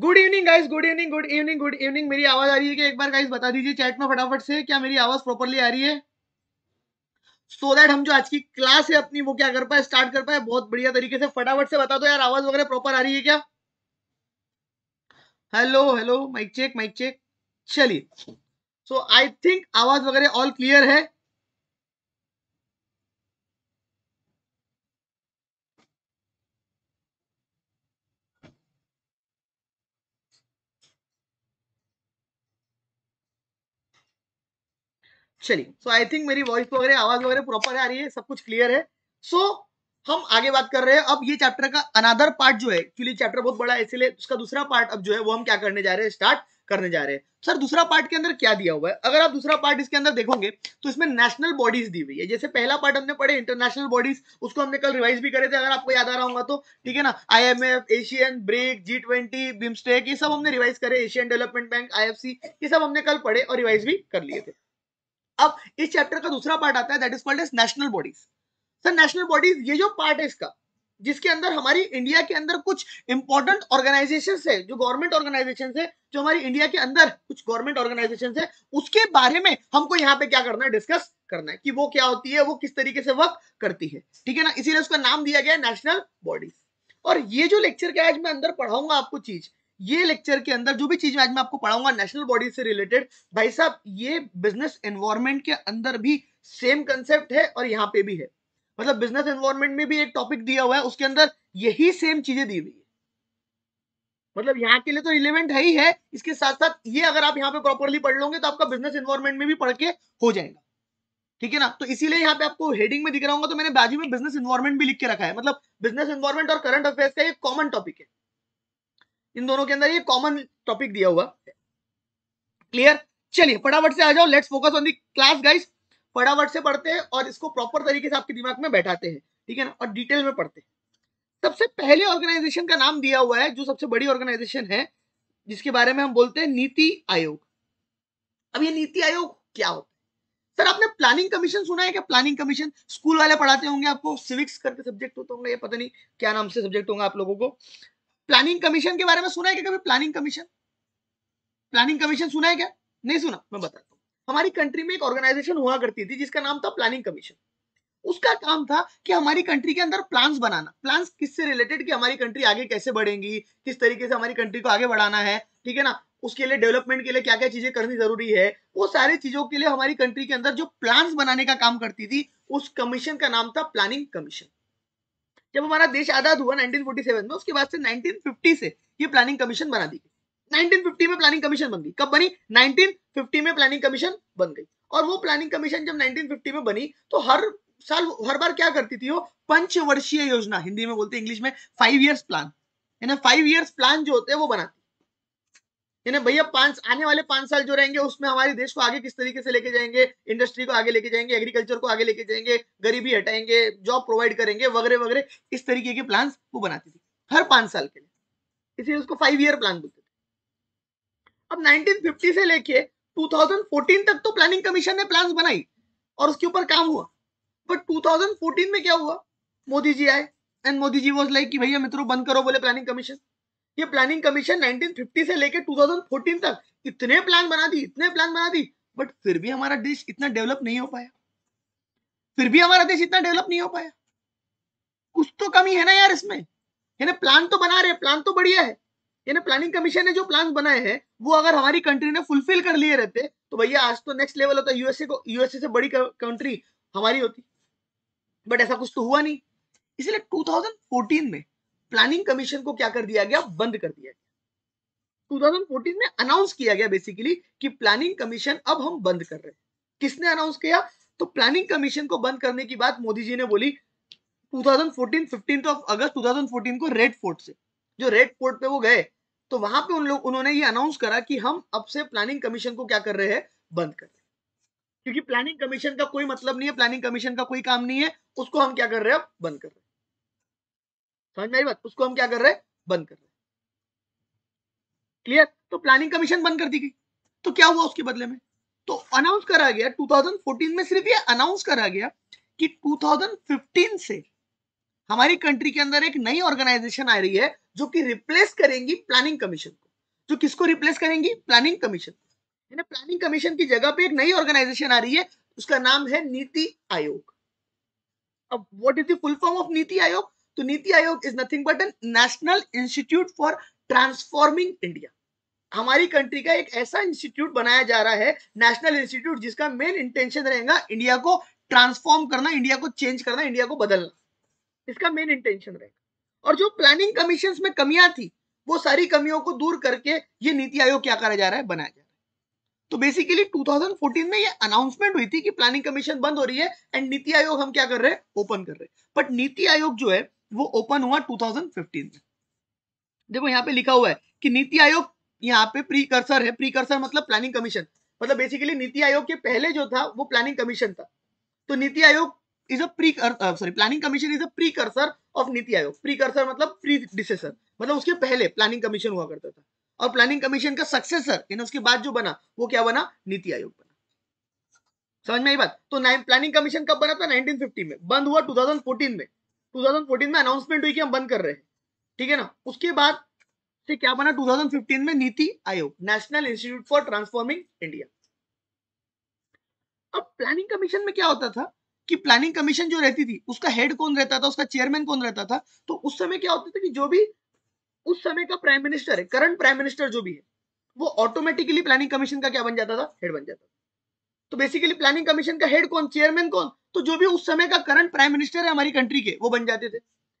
Good evening guys good evening good evening good evening मेरी आवाज़ आ रही है कि एक बार गाइस बता दीजिए चैट में फटाफट से क्या मेरी आवाज़ प्रॉपरली आ रही है? सो so दैट हम जो आज की क्लास है अपनी, वो क्या कर पाए स्टार्ट कर पाए? बहुत बढ़िया तरीके से फटाफट से बता दो यार, आवाज़ वगैरह प्रॉपर आ रही है क्या? Hello hello mike check mike check चलिए. सो आई थिंक आवाज़ वगैरह ऑल क्लियर है. चलिए सो आई थिंक मेरी वॉइस वगैरह आवाज़ वगैरह प्रॉपर आ रही है सब कुछ क्लियर है। सो so, हम आगे बात कर रहे हैं। अब ये चैप्टर का अनादर पार्ट जो है एक्चुअली चैप्टर बहुत बड़ा है इसलिए उसका दूसरा पार्ट अब जो है वो हम क्या करने जा रहे हैं स्टार्ट करने जा रहे हैं। सर दूसरा पार्ट के अंदर क्या दिया हुआ है? अगर आप दूसरा पार्ट इसके अंदर देखोगे तो इसमें नेशनल बॉडीज दी हुई है। जैसे पहला पार्ट हमने पढ़े इंटरनेशनल बॉडीज उसको हमने कल रिवाइज भी करे थे अगर आपको याद आ रहा होगा तो। ठीक है ना? IMF Asian BRIC G twenty BIMSTEC ये सब हमने रिवाइज करे एशियन डेवलपमेंट बैंक आईएफसी ये सब हमने कल पढ़े और रिवाइज भी कर लिए थे। अब इस चैप्टर का दूसरा पार्ट आता है that is called as national bodies sir national bodies ये जो पार्ट है इसका, जिसके अंदर हमारी इंडिया के अंदर कुछ इंपॉर्टेंट ऑर्गेनाइजेशन है, जो गवर्नमेंट ऑर्गेनाइजेशन है, जो हमारी इंडिया के अंदर कुछ गवर्नमेंट ऑर्गेनाइजेशन है, उसके बारे में हमको यहाँ पे क्या करना है डिस्कस करना है कि वो क्या होती है, वो किस तरीके से वर्क करती है। ठीक है ना? इसीलिए उसका नाम दिया गया नेशनल बॉडीज और ये जो लेक्चर क्या आज मैं अंदर पढ़ाऊँगा आपको चीज़ ये लेक्चर के अंदर जो भी चीज़ आज मैं आपको पढ़ाऊँगा नेशनल बॉडी से रिलेटेड भाई साहब, ये बिज़नेस एनवायरमेंट के अंदर भी सेम कंसेप्ट है और यहाँ पे भी है। मतलब बिज़नेस एनवायरमेंट में भी एक टॉपिक दिया हुआ है, उसके अंदर यही सेम चीज़ें दी हुई है। मतलब यहाँ के लिए तो रिलेवेंट है ही है, इसके साथ साथ ये अगर आप यहाँ पे प्रॉपरली पढ़ लोगे तो आपका बिज़नेस एनवायरमेंट में भी पढ़ के हो जाएगा। ठीक है ना? तो इसीलिए यहाँ पे आपको हेडिंग में दिख रहा होगा तो मैंने बाजू में बिज़नेस एनवायरमेंट भी लिख के रखा है। मतलब बिज़नेस एनवायरमेंट और करंट अफेयर्स का एक कॉमन टॉपिक है। इन दोनों के अंदर ये कॉमन टॉपिक दिया हुआ। क्लियर चलिए, फटाफट से आ जाओ let's focus on the class guys फटाफट से पढ़ते हैं और इसको प्रॉपर तरीके से आपके दिमाग में बैठाते हैं, ठीक है ना? और डिटेल में पढ़ते हैं। सबसे पहले ऑर्गेनाइजेशन का नाम दिया हुआ है, जो सबसे बड़ी ऑर्गेनाइजेशन है, जिसके बारे में हम बोलते हैं नीति आयोग। अब ये नीति आयोग क्या होता है? सर, आपने प्लानिंग कमीशन सुना है क्या? प्लानिंग कमीशन स्कूल वाले पढ़ाते होंगे आपको सिविक्स करके सब्जेक्ट होते होंगे, ये पता नहीं क्या नाम से सब्जेक्ट होगा आप लोगों को। प्लानिंग कमीशन के बारे में सुना है क्या कभी? प्लानिंग कमीशन प्लानिंग कमीशन सुना है क्या? नहीं सुना। मैं बताता हूँ। हमारी कंट्री में एक ऑर्गेनाइजेशन हुआ करती थी, जिसका नाम था प्लानिंग कमीशन उसका काम था कि हमारी कंट्री के अंदर प्लान्स बनाना। प्लान्स किससे रिलेटेड कि हमारी कंट्री आगे कैसे बढ़ेगी? किस तरीके से हमारी कंट्री को आगे बढ़ाना है? ठीक है ना? उसके लिए डेवलपमेंट के लिए क्या क्या चीज़ें करनी ज़रूरी है? वो सारी चीज़ों के लिए हमारी कंट्री के अंदर जो प्लान्स बनाने का काम करती थी, उस कमीशन का नाम था प्लानिंग कमीशन जब हमारा देश आज़ाद हुआ 1947 में, उसके बाद से 1950 से ये प्लानिंग कमीशन बना दी गई। 1950 में प्लानिंग कमीशन बन गई। कब बनी? 1950 में प्लानिंग कमीशन बन गई। और वो प्लानिंग कमीशन जब 1950 में बनी तो हर साल, हर बार क्या करती थी वो? पंचवर्षीय योजना, हिंदी में बोलते इंग्लिश में फाइव ईयर्स प्लान है ना? फाइव ईयर्स प्लान जो होते हैं, वो बनाती यानी भैया, पाँच, आने वाले पाँच साल जो रहेंगे, उसमें हमारे देश को आगे किस तरीके से लेके जाएँगे इंडस्ट्री को आगे लेके जाएँगे एग्रीकल्चर को आगे लेके जाएँगे, गरीबी हटाएँगे जॉब प्रोवाइड करेंगे, वगैरह वगैरह, इस तरीके के प्लान वो बनाती थी, हर पाँच साल के लिए। इसलिए उसको फाइव ईयर प्लान बोलते थे। अब 1950 से लेके 2014 तक तो प्लानिंग कमीशन ने प्लान बनाई, और उसके ऊपर काम हुआ। बट 2014 में क्या हुआ? मोदी जी आए and Modi ji was like कि, भैया, मित्रों, बंद करो, बोले प्लानिंग कमीशन ये प्लानिंग कमीशन 1950 से लेके 2014 तक इतने प्लान बना दी इतने प्लान बना दी बट फिर भी हमारा देश इतना डेवलप नहीं हो पाया। फिर भी हमारा देश इतना डेवलप नहीं हो पाया। कुछ तो कमी है ना यार इसमें। यानी प्लान तो बना रहे प्लान तो बढ़िया है। यानी प्लानिंग कमीशन ने जो प्लान बनाए हैं, वो अगर हमारी कंट्री ने फुलफिल कर लिए रहते तो भैया आज तो नेक्स्ट लेवल होता यूएसए को यूएसए से बड़ी कंट्री हमारी होती। बट ऐसा कुछ तो हुआ नहीं। इसलिए 2014 में प्लानिंग कमीशन को क्या कर दिया गया? बंद कर दिया गया। 2014 में अनाउंस किया गया बेसिकली कि प्लानिंग कमीशन अब हम बंद कर रहे हैं। किसने अनाउंस किया? तो प्लानिंग कमीशन को बंद करने की बात मोदी जी ने बोली 2014 15 ऑफ़ अगस्त 2014 को रेड फोर्ट से। जो रेड फोर्ट पे वो गए तो वहाँ पे उन लोग, उन्होंने ये अनाउंस करा कि हम अब से प्लानिंग कमीशन को क्या कर रहे हैं? बंद कर रहे क्योंकि प्लानिंग कमीशन का कोई मतलब नहीं है प्लानिंग कमीशन का कोई काम नहीं है, उसको हम क्या कर रहे हैं? बंद कर रहे हैं। समझ में बात? उसको हम क्या कर रहे हैं? बंद कर रहे हैं। क्लियर तो प्लानिंग कमीशन बंद कर दी गई। तो क्या हुआ उसके बदले में? तो अनाउंस करा गया 2014 में सिर्फ़ ये अनाउंस करा गया कि 2015 से हमारी कंट्री के अंदर एक नई ऑर्गेनाइजेशन आ रही है, जो कि रिप्लेस करेंगी प्लानिंग कमीशन को। जो किसको रिप्लेस करेंगी? प्लानिंग कमीशन यानी प्लानिंग कमीशन की जगह पे एक नई ऑर्गेनाइजेशन आ रही है, उसका नाम है नीति आयोग। अब what is the full form of NITI Aayog? तो NITI Aayog is nothing but an national institute for transforming India हमारी कंट्री का एक ऐसा इंस्टीट्यूट बनाया जा रहा है नेशनल इंस्टीट्यूट जिसका मेन इंटेंशन रहेगा इंडिया को ट्रांसफॉर्म करना इंडिया को चेंज करना इंडिया को बदलना। इसका मेन इंटेंशन रहेगा। और जो प्लानिंग कमीशन में कमियाँ थी, वो सारी कमियों को दूर करके ये नीति आयोग क्या करा जा रहा है, बनाया जा रहा है। तो बेसिकली 2014 में ये अनाउंसमेंट हुई थी कि प्लानिंग कमीशन बंद हो रही है एंड नीति आयोग हम क्या कर रहे हैं? ओपन कर रहे हैं। बट नीति आयोग जो है वो ओपन हुआ 2015 में देखो यहाँ पे लिखा हुआ है कि नीति आयोग यहाँ पे प्रीकर्सर है। प्रीकर्सर मतलब प्लानिंग कमीशन मतलब बेसिकली नीति आयोग के पहले जो था, वो प्लानिंग कमीशन था। तो NITI Aayog is a pre sorry planning commission is a precursor of NITI Aayog. Precursor मतलब प्री डिसेसर मतलब उसके पहले प्लानिंग कमीशन हुआ करता था। और प्लानिंग कमीशन का सक्सेसर यानी उसके बाद जो बना, वो क्या बना? नीति आयोग बना। समझ में आई बात? तो प्लानिंग कमीशन कब बना था? 1950 में। बंद हुआ 2014 में। 2014 में अनाउंसमेंट हुई कि हम बंद कर रहे हैं। ठीक है ना? उसके बाद से क्या बना? 2015 में NITI Aayog national institute for transforming India अब प्लानिंग कमीशन में क्या होता था कि प्लानिंग कमीशन जो रहती थी, उसका हेड कौन रहता था? उसका चेयरमैन कौन रहता था? तो उस समय क्या होता था कि जो भी, उस समय का प्राइम मिनिस्टर है करंट प्राइम मिनिस्टर जो भी है, वो ऑटोमेटिकली प्लानिंग कमीशन का क्या बन जाता था? हेड बन जाता था। तो बेसिकली प्लानिंग कमीशन का हेड कौन? चेयरमैन कौन? तो जो भी उस समय का करंट प्राइम मिनिस्टर है हमारी कंट्री के, वो बन जाते थे।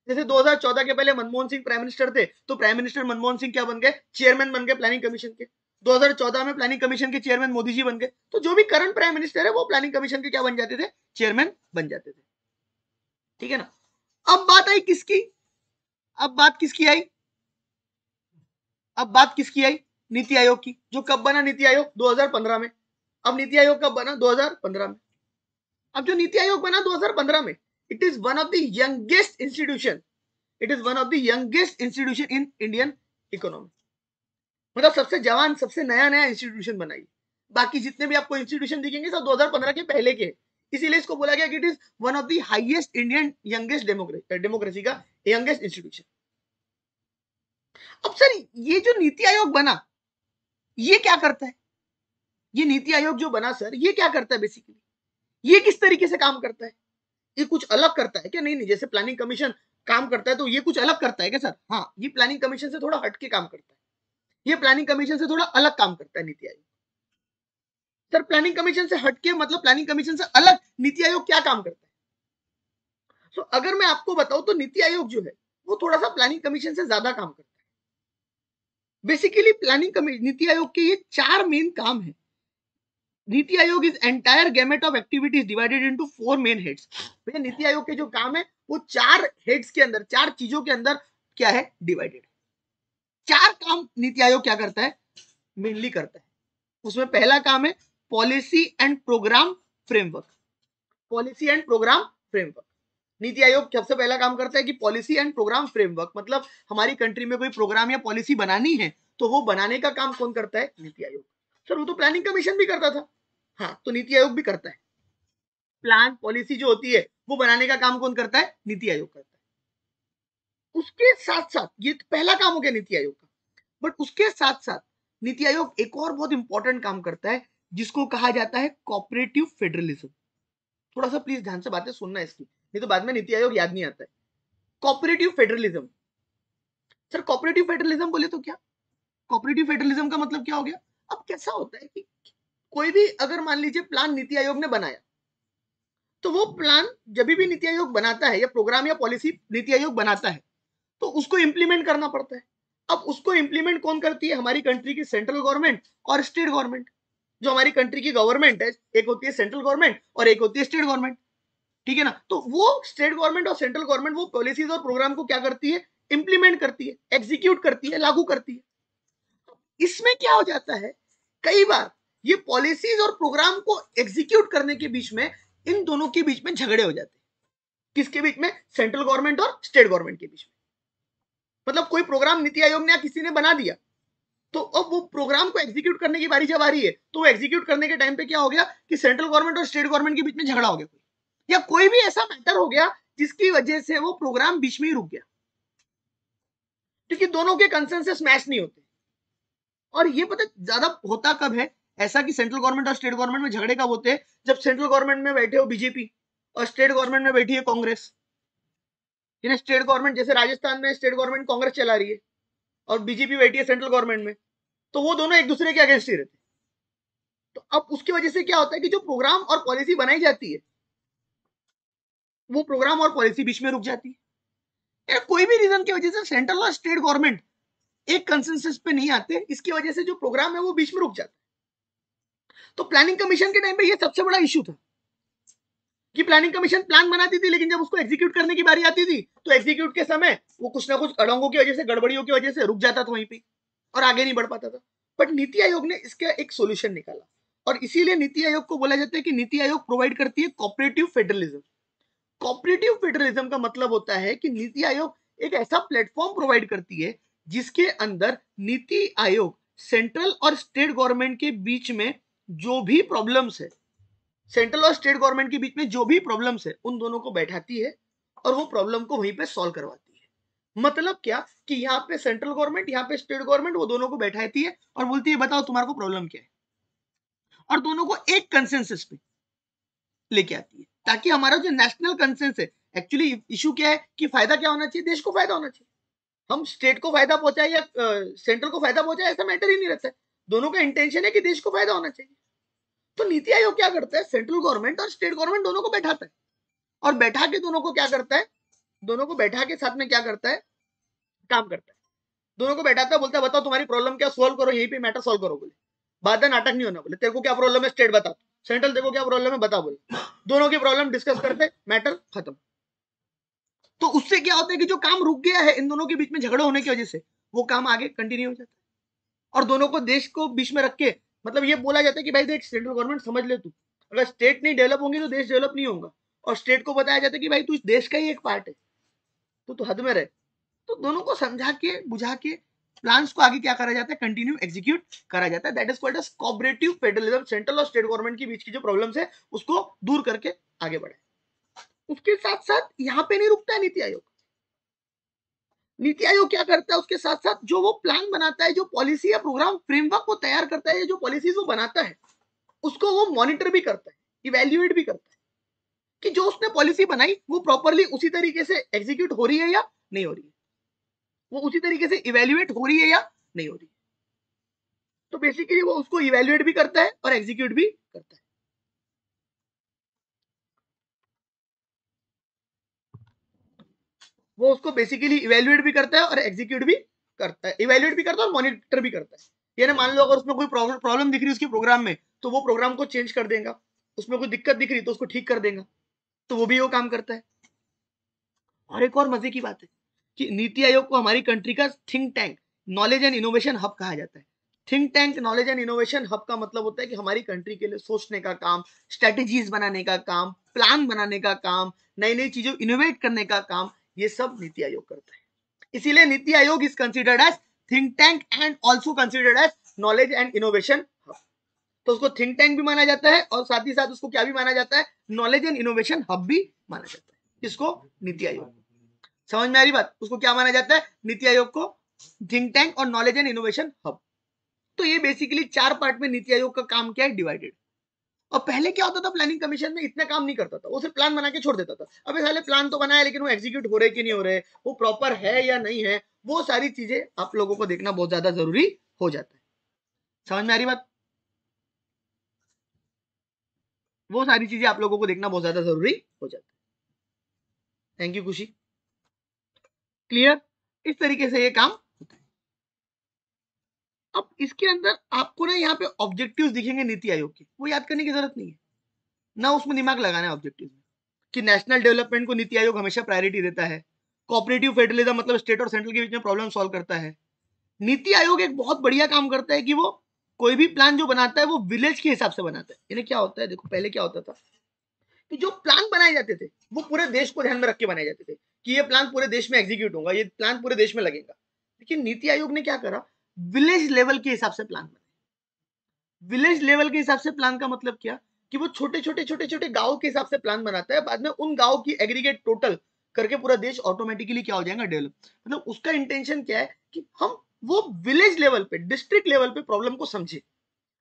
जैसे 2014 के पहले मनमोहन सिंह प्राइम मिनिस्टर थे तो प्राइम मिनिस्टर मनमोहन सिंह क्या बन गए? चेयरमैन बन गए प्लानिंग कमीशन के। 2014 में प्लानिंग कमीशन के चेयरमैन मोदी जी बन गए। तो जो भी करंट प्राइम मिनिस्टर है, वो प्लानिंग कमीशन के क्या बन जाते थे? चेयरमैन बन जाते थे। ठीक है ना? अब बात आई किसकी? अब बात किसकी आई? अब बात किसकी आई? नीति आयोग की। जो कब बना नीति आयोग? 2015 में। अब नीति आयोग कब बना? 2015 में। अब जो नीति आयोग बना 2015 में it is one of the youngest institution it is one of the youngest institution in Indian economy मतलब सबसे जवान, सबसे नया नया इंस्टीट्यूशन बनाई। बाकी जितने भी आपको इंस्टीट्यूशन दिखेंगे, सब 2015 के पहले के। इसीलिए इसको बोला गया कि it is one of the highest Indian youngest democracy का यंगेस्ट इंस्टीट्यूशन अब सर ये जो नीति आयोग बना, ये क्या करता है? ये नीति आयोग जो बना सर ये क्या करता है बेसिकली ये किस तरीके से काम करता है? ये कुछ अलग करता है क्या? नहीं नहीं जैसे प्लानिंग कमीशन काम करता है तो ये कुछ अलग करता है क्या सर? हाँ ये प्लानिंग कमीशन से थोड़ा हटके काम करता है। ये प्लानिंग कमीशन से थोड़ा अलग काम करता है NITI Aayog. Sir planning commission से हटके मतलब प्लानिंग कमीशन से अलग नीति आयोग क्या काम करता है? सो so, अगर मैं आपको बताऊँ तो नीति आयोग जो है वो थोड़ा सा प्लानिंग कमीशन से ज़्यादा काम करता है। बेसिकली प्लानिंग नीति आयोग के ये चार मेन काम है। NITI Aayog is entire gamut of activities divided into four main heads भैया नीति आयोग के जो काम है, वो चार हेड्स के अंदर, चार चीज़ों के अंदर क्या है? डिवाइडेड चार काम नीति आयोग क्या करता है? मेनली करता है। उसमें पहला काम है policy and programme framework policy and programme framework NITI Aayog सबसे पहला काम करता है कि पॉलिसी एंड प्रोग्राम फ्रेमवर्क मतलब हमारी कंट्री में कोई प्रोग्राम या पॉलिसी बनानी है तो वो बनाने का काम कौन करता है? नीति आयोग। सर, वो तो प्लानिंग कमीशन भी करता था। हाँ तो नीति आयोग भी करता है। प्लान पॉलिसी जो होती है, वो बनाने का काम कौन करता है? नीति आयोग करता है। उसके साथ साथ ये तो पहला काम हो गया नीति आयोग का। बट उसके साथ साथ नीति आयोग एक और बहुत इंपॉर्टेंट काम करता है, जिसको कहा जाता है कॉपरेटिव फेडरलिज्म थोड़ा सा प्लीज़ ध्यान से बातें सुनना इसकी, नहीं तो बाद में नीति आयोग याद नहीं आता है। Cooperative federalism sir cooperative federalism बोले तो क्या? कॉपरेटिव फेडरलिज्म का मतलब क्या हो गया? अब कैसा होता है कि कोई भी अगर मान लीजिए प्लान नीति आयोग ने बनाया तो वो प्लान जब भी नीति आयोग बनाता है या प्रोग्राम या पॉलिसी नीति आयोग बनाता है तो उसको इंप्लीमेंट करना पड़ता है। अब उसको इंप्लीमेंट कौन करती है? हमारी कंट्री की सेंट्रल गवर्नमेंट और स्टेट गवर्नमेंट जो हमारी कंट्री की गवर्नमेंट है, एक होती है सेंट्रल गवर्नमेंट और एक होती है स्टेट गवर्नमेंट ठीक है ना? तो वो स्टेट गवर्नमेंट और सेंट्रल गवर्नमेंट वो पॉलिसीज़ और प्रोग्राम को क्या करती है? इंप्लीमेंट करती है एग्जीक्यूट करती है, लागू करती है। इसमें क्या हो जाता है? कई बार ये पॉलिसीज़ और प्रोग्राम को एग्जीक्यूट करने के बीच में, इन दोनों के बीच में झगड़े हो जाते किसके बीच में? सेंट्रल गवर्नमेंट और स्टेट गवर्नमेंट के बीच में। मतलब कोई प्रोग्राम नीति आयोग ने या किसी ने बना दिया तो अब वो प्रोग्राम को एग्जीक्यूट करने की बारी जब आ रही है तो एग्जीक्यूट करने के टाइम पे क्या हो गया कि सेंट्रल गवर्नमेंट और स्टेट गवर्नमेंट के बीच में झगड़ा हो गया या कोई भी ऐसा मैटर हो गया जिसकी वजह से वो प्रोग्राम बीच में ही रुक गया। क्योंकि दोनों के कंसेंसस मैच नहीं होते। और ये पता ज़्यादा होता कब है? ऐसा कि सेंट्रल गवर्नमेंट और स्टेट गवर्नमेंट में झगड़े कब होते हैं? जब सेंट्रल गवर्नमेंट में बैठे हो बीजेपी और स्टेट गवर्नमेंट में बैठी है कांग्रेस। स्टेट गवर्नमेंट जैसे राजस्थान में स्टेट गवर्नमेंट कांग्रेस चला रही है और बीजेपी बैठी है सेंट्रल गवर्नमेंट में तो वो दोनों एक दूसरे के अगेंस्ट ही रहते तो अब उसकी वजह से क्या होता है कि जो प्रोग्राम और पॉलिसी बनाई जाती है, वो प्रोग्राम और पॉलिसी बीच में रुक जाती है। या कोई भी रीजन की वजह से सेंट्रल और स्टेट गवर्नमेंट एक कंसेंसस पे नहीं आते, इसकी वजह से जो प्रोग्राम है वो बीच में रुक जाता है। तो प्लानिंग कमीशन के टाइम पे ये सबसे बड़ा इश्यू था कि प्लानिंग कमीशन प्लान बनाती थी, लेकिन जब उसको एग्जीक्यूट करने की बारी आती थी तो एग्जीक्यूट के समय वो कुछ ना कुछ अड़ंगों की वजह से, गड़बड़ियों की वजह से रुक जाता था वहीं पे और आगे नहीं बढ़ पाता था। बट नीति आयोग ने इसका एक सोल्यूशन निकाला और इसीलिए नीति आयोग को बोला जाता है कि नीति आयोग प्रोवाइड करती है कॉपरेटिव फेडरलिज्म कॉपरेटिव फेडरलिज्म का मतलब होता है कि नीति आयोग एक ऐसा प्लेटफॉर्म प्रोवाइड करती है जिसके अंदर नीति आयोग सेंट्रल और स्टेट गवर्नमेंट के बीच में जो भी प्रॉब्लम्स है सेंट्रल और स्टेट गवर्नमेंट के बीच में जो भी प्रॉब्लम्स है, उन दोनों को बैठाती है और वो प्रॉब्लम को वहीं पे सॉल्व करवाती है। मतलब क्या? कि यहाँ पे सेंट्रल गवर्नमेंट यहाँ पे स्टेट गवर्नमेंट वो दोनों को बैठाती है और बोलती है बताओ, तुम्हारे को प्रॉब्लम क्या है? और दोनों को एक कंसेंसस पे लेके आती है, ताकि हमारा जो नेशनल कंसेंस है एक्चुअली इशू क्या है कि फ़ायदा क्या होना चाहिए? देश को फ़ायदा होना चाहिए। हम स्टेट को फ़ायदा पहुँचाए या सेंट्रल को फ़ायदा पहुँचाए, ऐसा मैटर ही नहीं रहता है। दोनों का इंटेंशन है कि देश को फ़ायदा होना चाहिए। तो नीति आयोग क्या करता है? सेंट्रल गवर्नमेंट और स्टेट गवर्नमेंट दोनों को बैठाता है। और बैठा के दोनों को क्या करता है? दोनों को बैठा के साथ में क्या करता है? काम करता है। दोनों को बैठाता है, बोलता है, बताओ तुम्हारी प्रॉब्लम क्या सोल्व करो, यही पे मैटर सोल्व करो बोले। बाद नाटक नहीं होना बोले। तेरे को क्या प्रॉब्लम है? स्टेट बता सेंट्रल देखो क्या प्रॉब्लम है? बता बोले। दोनों की प्रॉब्लम डिस्कस करते मैटर खत्म। तो उससे क्या होता है कि जो काम रुक गया है, इन दोनों के बीच में झगड़े होने की वजह से, वो काम आगे कंटिन्यू हो जाता है। और दोनों को देश को बीच में रख के मतलब ये बोला जाता है कि भाई देख सेंट्रल गवर्नमेंट समझ ले तू। अगर स्टेट नहीं डेवलप होंगी तो देश डेवलप नहीं होगा। और स्टेट को बताया जाता है कि भाई तू इस देश का ही एक पार्ट है। तो तू हद में रहे। तो दोनों को समझा के, बुझा के प्लान्स को आगे क्या करा जाता है? कंटिन्यू एग्जीक्यूट करा जाता है। That is called as cooperative federalism central और स्टेट गवर्नमेंट के बीच की जो प्रॉब्लम्स है, उसको दूर करके आगे बढ़े उसके साथ साथ यहाँ पे नहीं रुकता है नीति आयोग। नीति आयोग क्या करता है उसके साथ साथ जो वो प्लान बनाता है, जो पॉलिसी या प्रोग्राम फ्रेमवर्क को तैयार करता है जो पॉलिसीज़ वो बनाता है, उसको वो मॉनिटर भी करता है इवेल्युएट भी करता है कि जो उसने पॉलिसी बनाई, वो प्रॉपरली उसी तरीके से एग्जीक्यूट हो रही है या नहीं हो रही है? वो उसी तरीके से इवेल्युएट हो रही है या नहीं हो रही है? तो बेसिकली वो उसको इवेल्युएट भी करता है और एग्जीक्यूट भी करता है। वो उसको बेसिकली इवेल्युएट भी करता है और एग्जीक्यूट भी करता है। इवेल्युएट भी करता है और मॉनिटर भी करता है। यानी मान लो अगर उसमें कोई प्रॉब्लम दिख रही है उसके प्रोग्राम में तो वो प्रोग्राम को चेंज कर देगा। उसमें कोई दिक्कत दिख रही तो उसको ठीक कर देगा। तो वो भी वो काम करता है। और एक और मज़े की बात है कि नीति आयोग को हमारी कंट्री का think tank knowledge and innovation hub कहा जाता है। Think tank knowledge and innovation hub का मतलब होता है कि हमारी कंट्री के लिए सोचने का काम स्ट्रेटेजीज बनाने का काम प्लान बनाने का काम नई नई चीज़ों इनोवेट करने का काम ये सब नीति आयोग करता है। इसीलिए NITI Aayog is considered as think tank and also considered as knowledge and innovation तो उसको थिंक टैंक भी माना जाता है और साथ ही साथ उसको क्या भी माना जाता है? नॉलेज एंड इनोवेशन हब भी माना जाता है। इसको नीति आयोग समझ में आ रही बात? उसको क्या माना जाता है? नीति आयोग को थिंक टैंक और नॉलेज एंड इनोवेशन हब तो ये बेसिकली चार पार्ट में नीति आयोग का काम क्या है? डिवाइडेड और पहले क्या होता था प्लानिंग कमीशन में इतना काम नहीं करता था, वो सिर्फ़ प्लान बना के छोड़ देता था। अबे साले प्लान तो बनाया, लेकिन वो एग्जीक्यूट हो रहे कि नहीं हो रहे, वो प्रॉपर है या नहीं है, वो सारी चीज़ें आप लोगों को देखना बहुत ज़्यादा ज़रूरी हो जाता है। समझ में आ रही बात? वो सारी चीज़ें आप लोगों को देखना बहुत ज़्यादा ज़रूरी हो जाता है। थैंक यू खुशी। क्लियर इस तरीके से ये काम अब इसके अंदर आपको ना यहाँ पे ऑब्जेक्टिव दिखेंगे नीति आयोग के। वो याद करने की ज़रूरत नहीं है। ना उसमें दिमाग लगाना है ऑब्जेक्टिव में। कि नेशनल डेवलपमेंट को नीति आयोग हमेशा प्रायोरिटी देता है। कोऑपरेटिव फेडरलिज्म मतलब स्टेट और सेंट्रल के बीच में प्रॉब्लम सॉल्व करता है। नीति आयोग एक बहुत बढ़िया काम करता है कि वो कोई भी प्लान जो बनाता है वो विलेज के हिसाब से बनाता है। यानी क्या होता है? देखो, पहले क्या होता था? कि जो प्लान बनाए जाते थे, वो पूरे देश को ध्यान में रख के बनाए जाते थे। कि ये प्लान पूरे देश में एग्जीक्यूट होगा, ये प्लान पूरे देश में लगेगा। लेकिन नीति आयोग ने क्या करा? विलेज लेवल के हिसाब से प्लान बनाए विलेज लेवल के हिसाब से प्लान का मतलब क्या? कि वो छोटे छोटे छोटे छोटे गाँव के हिसाब से प्लान बनाता है, बाद में उन गाँव की एग्रीगेट टोटल करके पूरा देश ऑटोमेटिकली क्या हो जाएगा डेवलप मतलब उसका इंटेंशन क्या है कि हम वो विलेज लेवल पे डिस्ट्रिक्ट लेवल पे प्रॉब्लम को समझे।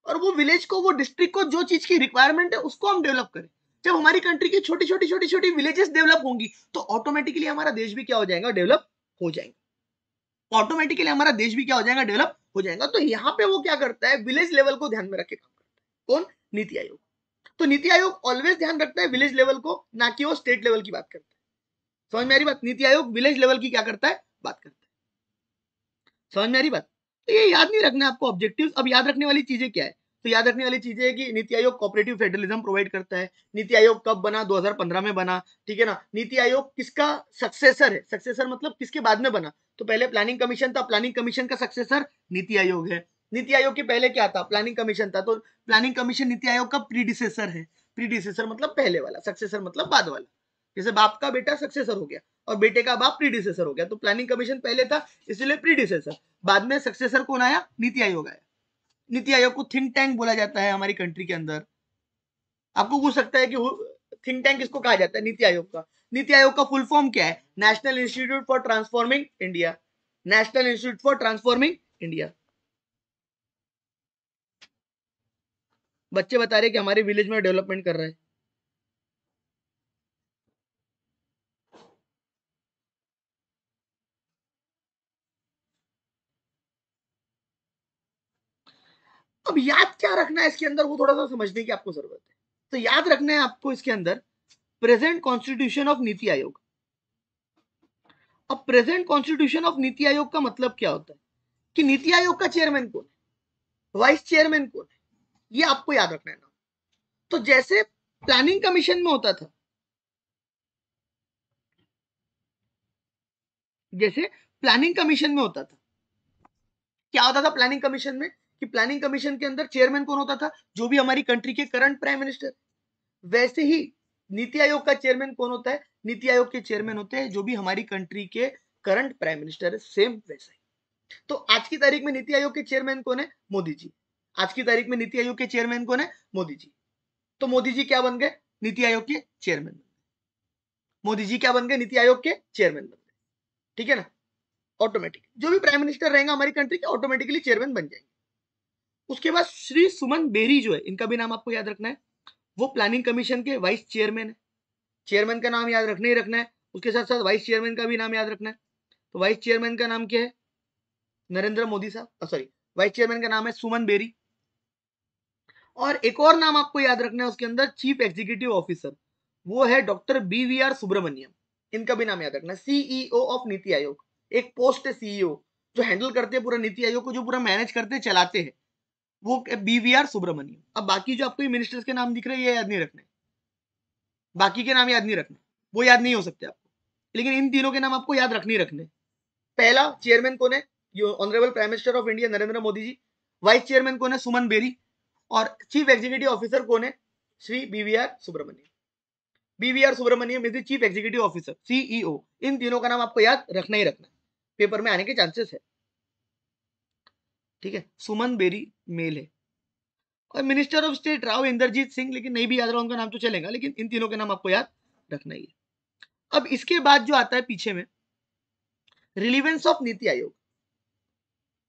और वो विलेज को, वो डिस्ट्रिक्ट को जो चीज़ की रिक्वायरमेंट है, उसको हम डेवलप करें। जब हमारी कंट्री की छोटी छोटी छोटी छोटी विलेजेस डेवलप होंगी तो ऑटोमेटिकली हमारा देश भी क्या हो जाएगा? डेवलप हो जाएगा। ऑटोमेटिकली हमारा देश भी क्या हो जाएगा डेवलप हो जाएगा। तो यहाँ पे वो क्या करता है? विलेज लेवल को ध्यान में रख काम करता है। कौन? नीति आयोग। तो नीति आयोग ऑलवेज ध्यान रखता है विलेज लेवल को, ना कि वो स्टेट लेवल की बात करता है। समझ में आ रही बात? नीति आयोग विलेज लेवल की क्या करता है? बात करता है। समझ में आ रही बात? तो ये याद नहीं रखना आपको ऑब्जेक्टिव अब याद रखने वाली चीज़ें क्या है? तो याद रखने वाली चीज़ें है कि NITI Aayog cooperative federalism provide करता है। नीति आयोग कब बना? 2015 में बना। ठीक है ना? नीति आयोग किसका सक्सेसर है? सक्सेसर मतलब किसके बाद में बना? तो पहले प्लानिंग कमीशन था प्लानिंग कमीशन का सक्सेसर नीति आयोग है। नीति आयोग के पहले क्या था? प्लानिंग कमीशन था। तो प्लानिंग कमीशन नीति आयोग का प्रीडिसेसर है। प्रीडिसेसर मतलब पहले वाला सक्सेसर मतलब बाद वाला। जैसे बाप का बेटा सक्सेसर हो गया और बेटे का बाप प्रीडिसेसर हो गया। तो प्लानिंग कमीशन पहले था, इसलिए प्रीडिसेसर बाद में सक्सेसर कौन आया? नीति आयोग आया। नीति आयोग को थिंक टैंक बोला जाता है हमारी कंट्री के अंदर। आपको पूछ सकता है कि थिंक टैंक किसको कहा जाता है? नीति आयोग का। नीति आयोग का फुल फॉर्म क्या है? National institute for transforming India national institute for transforming India बच्चे बता रहे कि हमारे विलेज में डेवलपमेंट कर रहा है। अब याद क्या रखना है इसके अंदर? वो थोड़ा सा समझने की आपको ज़रूरत है। तो याद रखना है आपको इसके अंदर present constitution of NITI Aayog. अब प्रेजेंट कॉन्स्टिट्यूशन ऑफ़ नीति आयोग का मतलब क्या होता है? कि नीति आयोग का चेयरमैन कौन है? वाइस चेयरमैन कौन है? ये आपको याद रखना है ना। तो जैसे प्लानिंग कमीशन में होता था, जैसे प्लानिंग कमीशन में होता था, क्या होता था प्लानिंग कमीशन में? कि प्लानिंग कमीशन के अंदर चेयरमैन कौन होता था? जो भी हमारी कंट्री के करंट प्राइम मिनिस्टर वैसे ही नीति आयोग का चेयरमैन कौन होता है? नीति आयोग के चेयरमैन होते हैं जो भी हमारी कंट्री के करंट प्राइम मिनिस्टर है सेम वैसे ही। तो आज की तारीख में नीति आयोग के चेयरमैन कौन है? मोदी जी। आज की तारीख में नीति आयोग के चेयरमैन कौन है? मोदी जी। तो मोदी जी क्या बन गए? नीति आयोग के चेयरमैन बन गए। मोदी जी क्या बन गए? नीति आयोग के चेयरमैन बन गए। ठीक है ना? ऑटोमेटिक जो भी प्राइम मिनिस्टर रहेगा हमारी कंट्री के ऑटोमेटिकली चेयरमैन बन जाएँगे। उसके बाद श्री सुमन बेरी जो है, इनका भी नाम आपको याद रखना है। वो प्लानिंग कमीशन के वाइस चेयरमैन है। चेयरमैन का नाम याद रखना ही रखना है। उसके साथ साथ वाइस चेयरमैन का भी नाम याद रखना है। तो वाइस चेयरमैन का नाम क्या है? नरेंद्र मोदी साहब सॉरी वाइस चेयरमैन का नाम है सुमन बेरी। और एक और नाम आपको याद रखना है उसके अंदर चीफ एग्जीक्यूटिव ऑफिसर वो है doctor B V R Subrahmanyam. इनका भी नाम याद रखना सीईओ ऑफ़ नीति आयोग। एक पोस्ट है सीईओ जो हैंडल करते हैं पूरा नीति आयोग को, जो पूरा मैनेज करते चलाते हैं। वो बी वी आर सुब्रमण्यम। अब बाकी जो आपको मिनिस्टर्स के नाम दिख रहे हैं, ये याद नहीं रखने। बाकी के नाम याद नहीं रखने। वो याद नहीं हो सकते आपको। लेकिन इन तीनों के नाम आपको याद रखने रखने। पहला चेयरमैन कौन है? Honourable prime minister of India Narendra Modi ji. Vice chairman कौन है? सुमन बेरी। और चीफ एग्जीक्यूटिव ऑफिसर कौन है? Shri BVR Subrahmanyam. BVR Subrahmanyam is the chief executive officer CEO इन तीनों का नाम आपको याद रखना ही रखना। पेपर में आने के चांसेस है। ठीक है, सुमन बेरी मेल। है और minister of state Rao Inderjit Singh, लेकिन नहीं भी याद रहा, उनका नाम तो चलेगा, लेकिन इन तीनों के नाम आपको याद रखना ही है। अब इसके बाद जो आता है पीछे में रिलीवेंस ऑफ़ नीति आयोग।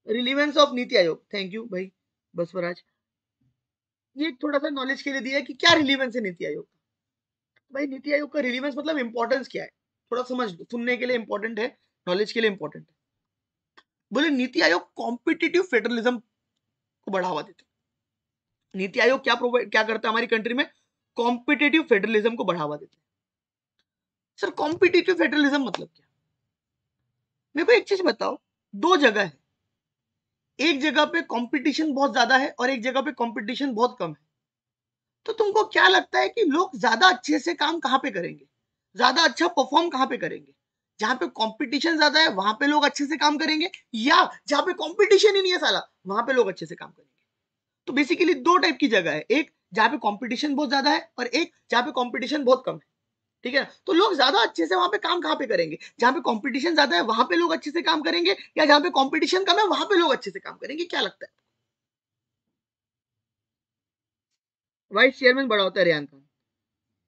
रिलीवेंस ऑफ़ नीति आयोग। थैंक यू भाई, बसवराज। ये थोड़ा सा नॉलेज के लिए दिया कि क्या रिलीवेंस है नीति आयोग का। भाई, नीति आयोग का रिलीवेंस मतलब इंपॉर्टेंस क्या है? थोड़ा समझ, सुनने के लिए इंपॉर्टेंट है नॉलेज के लिए इंपॉर्टेंट है। बोले, नीति आयोग कॉम्पिटिटिव फेडरलिज्म को बढ़ावा देते नीति आयोग क्या प्रोवाइड क्या करता है हमारी कंट्री में? कॉम्पिटेटिव फेडरलिज्म को बढ़ावा देते सर कॉम्पिटेटिव फेडरलिज्म मतलब क्या? मेरे को एक चीज़ बताओ, दो जगह है। एक जगह पे कंपटीशन बहुत ज़्यादा है और एक जगह पे कंपटीशन बहुत कम है। तो तुमको क्या लगता है कि लोग ज़्यादा अच्छे से काम कहाँ पे करेंगे? ज़्यादा अच्छा परफॉर्म कहाँ पे करेंगे? जहाँ पे कंपटीशन ज़्यादा है, वहाँ पे लोग अच्छे से काम करेंगे, या जहाँ पे कंपटीशन ही नहीं है साला, वहाँ पे लोग अच्छे से काम करेंगे। तो बेसिकली दो टाइप की जगह है, एक जहाँ पे कंपटीशन बहुत ज़्यादा है और एक जहाँ पे कंपटीशन बहुत कम है, ठीक है तो लोग ज़्यादा अच्छे से वहाँ पे काम कहाँ पे करेंगे? जहाँ पे कंपटीशन ज़्यादा है, वहाँ पे लोग अच्छे से काम करेंगे, या जहाँ पे कंपटीशन कम है, वहाँ पे लोग अच्छे से काम करेंगे, क्या लगता है? वाइस चेयरमैन बड़ा होता है रेहान खान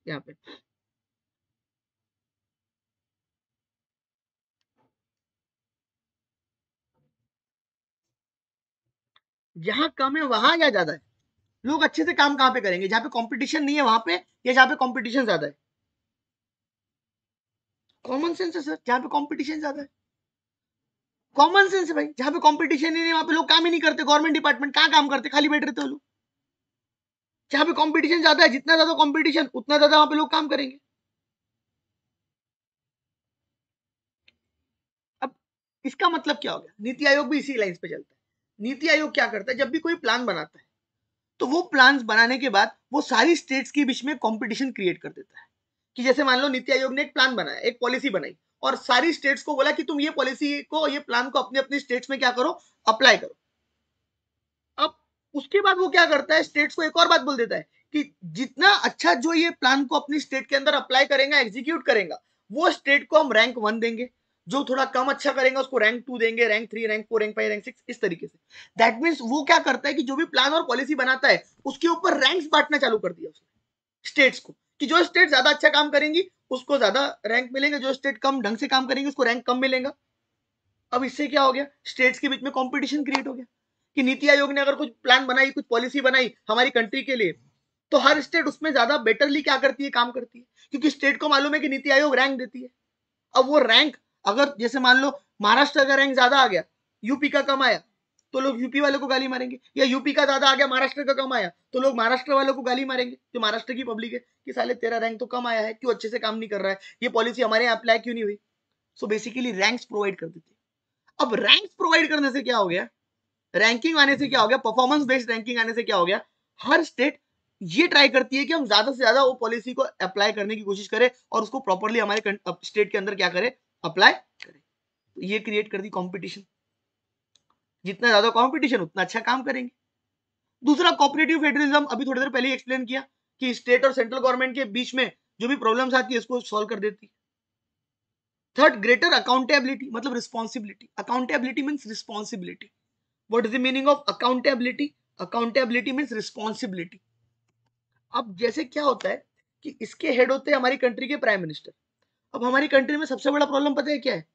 यहाँ पे। जहाँ कम है वहाँ या ज़्यादा है? लोग अच्छे से काम कहाँ पे करेंगे? जहाँ पे कंपटीशन नहीं है वहाँ पे या जहाँ पे कंपटीशन ज़्यादा है? कॉमन सेंस है सर जहाँ पे कंपटीशन ज़्यादा है। कॉमन सेंस है भाई। जहाँ पे कंपटीशन ही नहीं, वहाँ पे लोग काम ही नहीं करते। गवर्नमेंट डिपार्टमेंट कहाँ काम करते? खाली बैठ रहते हो लोग। जहाँ पे कंपटीशन ज़्यादा है, जितना ज़्यादा कंपटीशन उतना ज़्यादा वहाँ पे लोग काम करेंगे। अब इसका मतलब क्या हो गया? नीति आयोग भी इसी लाइन पे चलता है। नीति आयोग क्या करता है? जब भी कोई प्लान बनाता है तो वो प्लान बनाने के बाद वो सारी स्टेट्स के बीच में कंपटीशन क्रिएट कर देता है। कि जैसे मान लो नीति आयोग ने एक प्लान बनाया, एक पॉलिसी बनाई, और सारी स्टेट्स को बोला कि तुम ये पॉलिसी को, ये प्लान को अपने अपने स्टेट्स में क्या करो? अप्लाई करो। अब उसके बाद वो क्या करता है? स्टेट्स को एक और बात बोल देता है कि जितना अच्छा जो ये प्लान को अपनी स्टेट के अंदर अप्लाई करेगा एग्जीक्यूट करेगा, वो स्टेट को हम रैंक वन देंगे। जो थोड़ा कम अच्छा करेगा, उसको रैंक टू देंगे rank three rank four rank five rank six इस तरीके से। दैट मीन्स वो क्या करता है कि जो भी प्लान और पॉलिसी बनाता है, उसके ऊपर रैंक्स बांटना चालू कर दिया उसने स्टेट्स को। कि जो स्टेट ज़्यादा अच्छा काम करेंगी, उसको ज़्यादा रैंक मिलेंगे, जो स्टेट कम ढंग से काम करेंगे, उसको रैंक कम मिलेगा। अब इससे क्या हो गया? स्टेट्स के बीच में कॉम्पिटिशन क्रिएट हो गया। कि नीति आयोग ने अगर कुछ प्लान बनाई, कुछ पॉलिसी बनाई हमारी कंट्री के लिए तो हर स्टेट उसमें ज़्यादा बेटरली क्या करती है? काम करती है। क्योंकि स्टेट को मालूम है कि नीति आयोग रैंक देती है। अब वो रैंक अगर जैसे मान लो महाराष्ट्र का रैंक ज़्यादा आ गया यूपी का कम आया तो लोग यूपी वालों को गाली मारेंगे। या यूपी का ज़्यादा आ गया, महाराष्ट्र का कम आया तो लोग महाराष्ट्र वालों को गाली मारेंगे। जो महाराष्ट्र की पब्लिक है कि साले तेरा रैंक तो कम आया है, क्यों अच्छे से काम नहीं कर रहा है? ये पॉलिसी हमारे यहाँ अप्लाई क्यों नहीं हुई? सो बेसिकली रैंक्स प्रोवाइड कर देते अब रैंक्स प्रोवाइड करने से क्या हो गया? रैंकिंग आने से क्या हो गया? परफॉर्मेंस बेस्ड रैंकिंग आने से क्या हो गया? हर स्टेट ये ट्राई करती है कि हम ज़्यादा से ज़्यादा वो पॉलिसी को अप्लाई करने की कोशिश करें और उसको प्रॉपरली हमारे स्टेट के अंदर क्या करें? अप्लाई करें। तो ये क्रिएट कर दी कंपटीशन जितना ज़्यादा कंपटीशन उतना अच्छा काम करेंगे। दूसरा कॉपरेटिव फेडरलिज्म अभी थोड़ी देर पहले एक्सप्लेन किया कि स्टेट और सेंट्रल गवर्नमेंट के बीच में जो भी प्रॉब्लम्स आती है, इसको सॉल्व कर देती थर्ड ग्रेटर अकाउंटेबिलिटी मतलब responsibility accountability means responsibility what is the meaning of accountability accountability means responsibility अब जैसे क्या होता है कि इसके हेड होते हैं हमारी कंट्री के प्राइम मिनिस्टर अब हमारी कंट्री में सबसे बड़ा प्रॉब्लम पता है क्या है?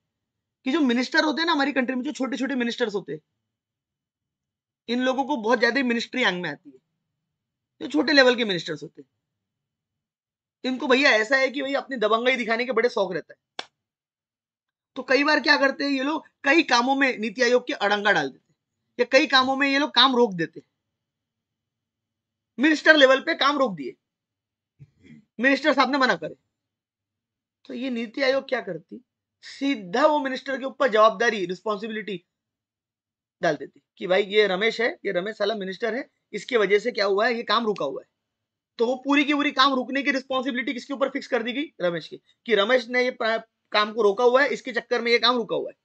कि जो मिनिस्टर होते हैं ना हमारी कंट्री में, जो छोटे छोटे मिनिस्टर्स होते हैं, इन लोगों को बहुत ज़्यादा मिनिस्ट्री आंग में आती है। जो छोटे लेवल के मिनिस्टर्स होते हैं। इनको भैया ऐसा है कि भैया अपनी दबंगाई दिखाने के बड़े शौक रहता है। तो कई बार क्या करते हैं ये लोग? कई कामों में नीति आयोग के अड़ंगा डाल देते या कई कामों में ये लोग काम रोक देते मिनिस्टर लेवल पे काम रोक दिए। मिनिस्टर साहब ने मना करे। तो ये नीति आयोग क्या करती? सीधा वो मिनिस्टर के ऊपर जवाबदारी रिस्पॉन्सिबिलिटी डाल देती कि भाई ये रमेश है, ये रमेश साला मिनिस्टर है, इसकी वजह से क्या हुआ है, ये काम रुका हुआ है। तो वो पूरी की पूरी काम रुकने की रिस्पॉन्सिबिलिटी किसके ऊपर फिक्स कर दी गई? रमेश की। कि रमेश ने ये काम को रोका हुआ है, इसके चक्कर में ये काम रुका हुआ है।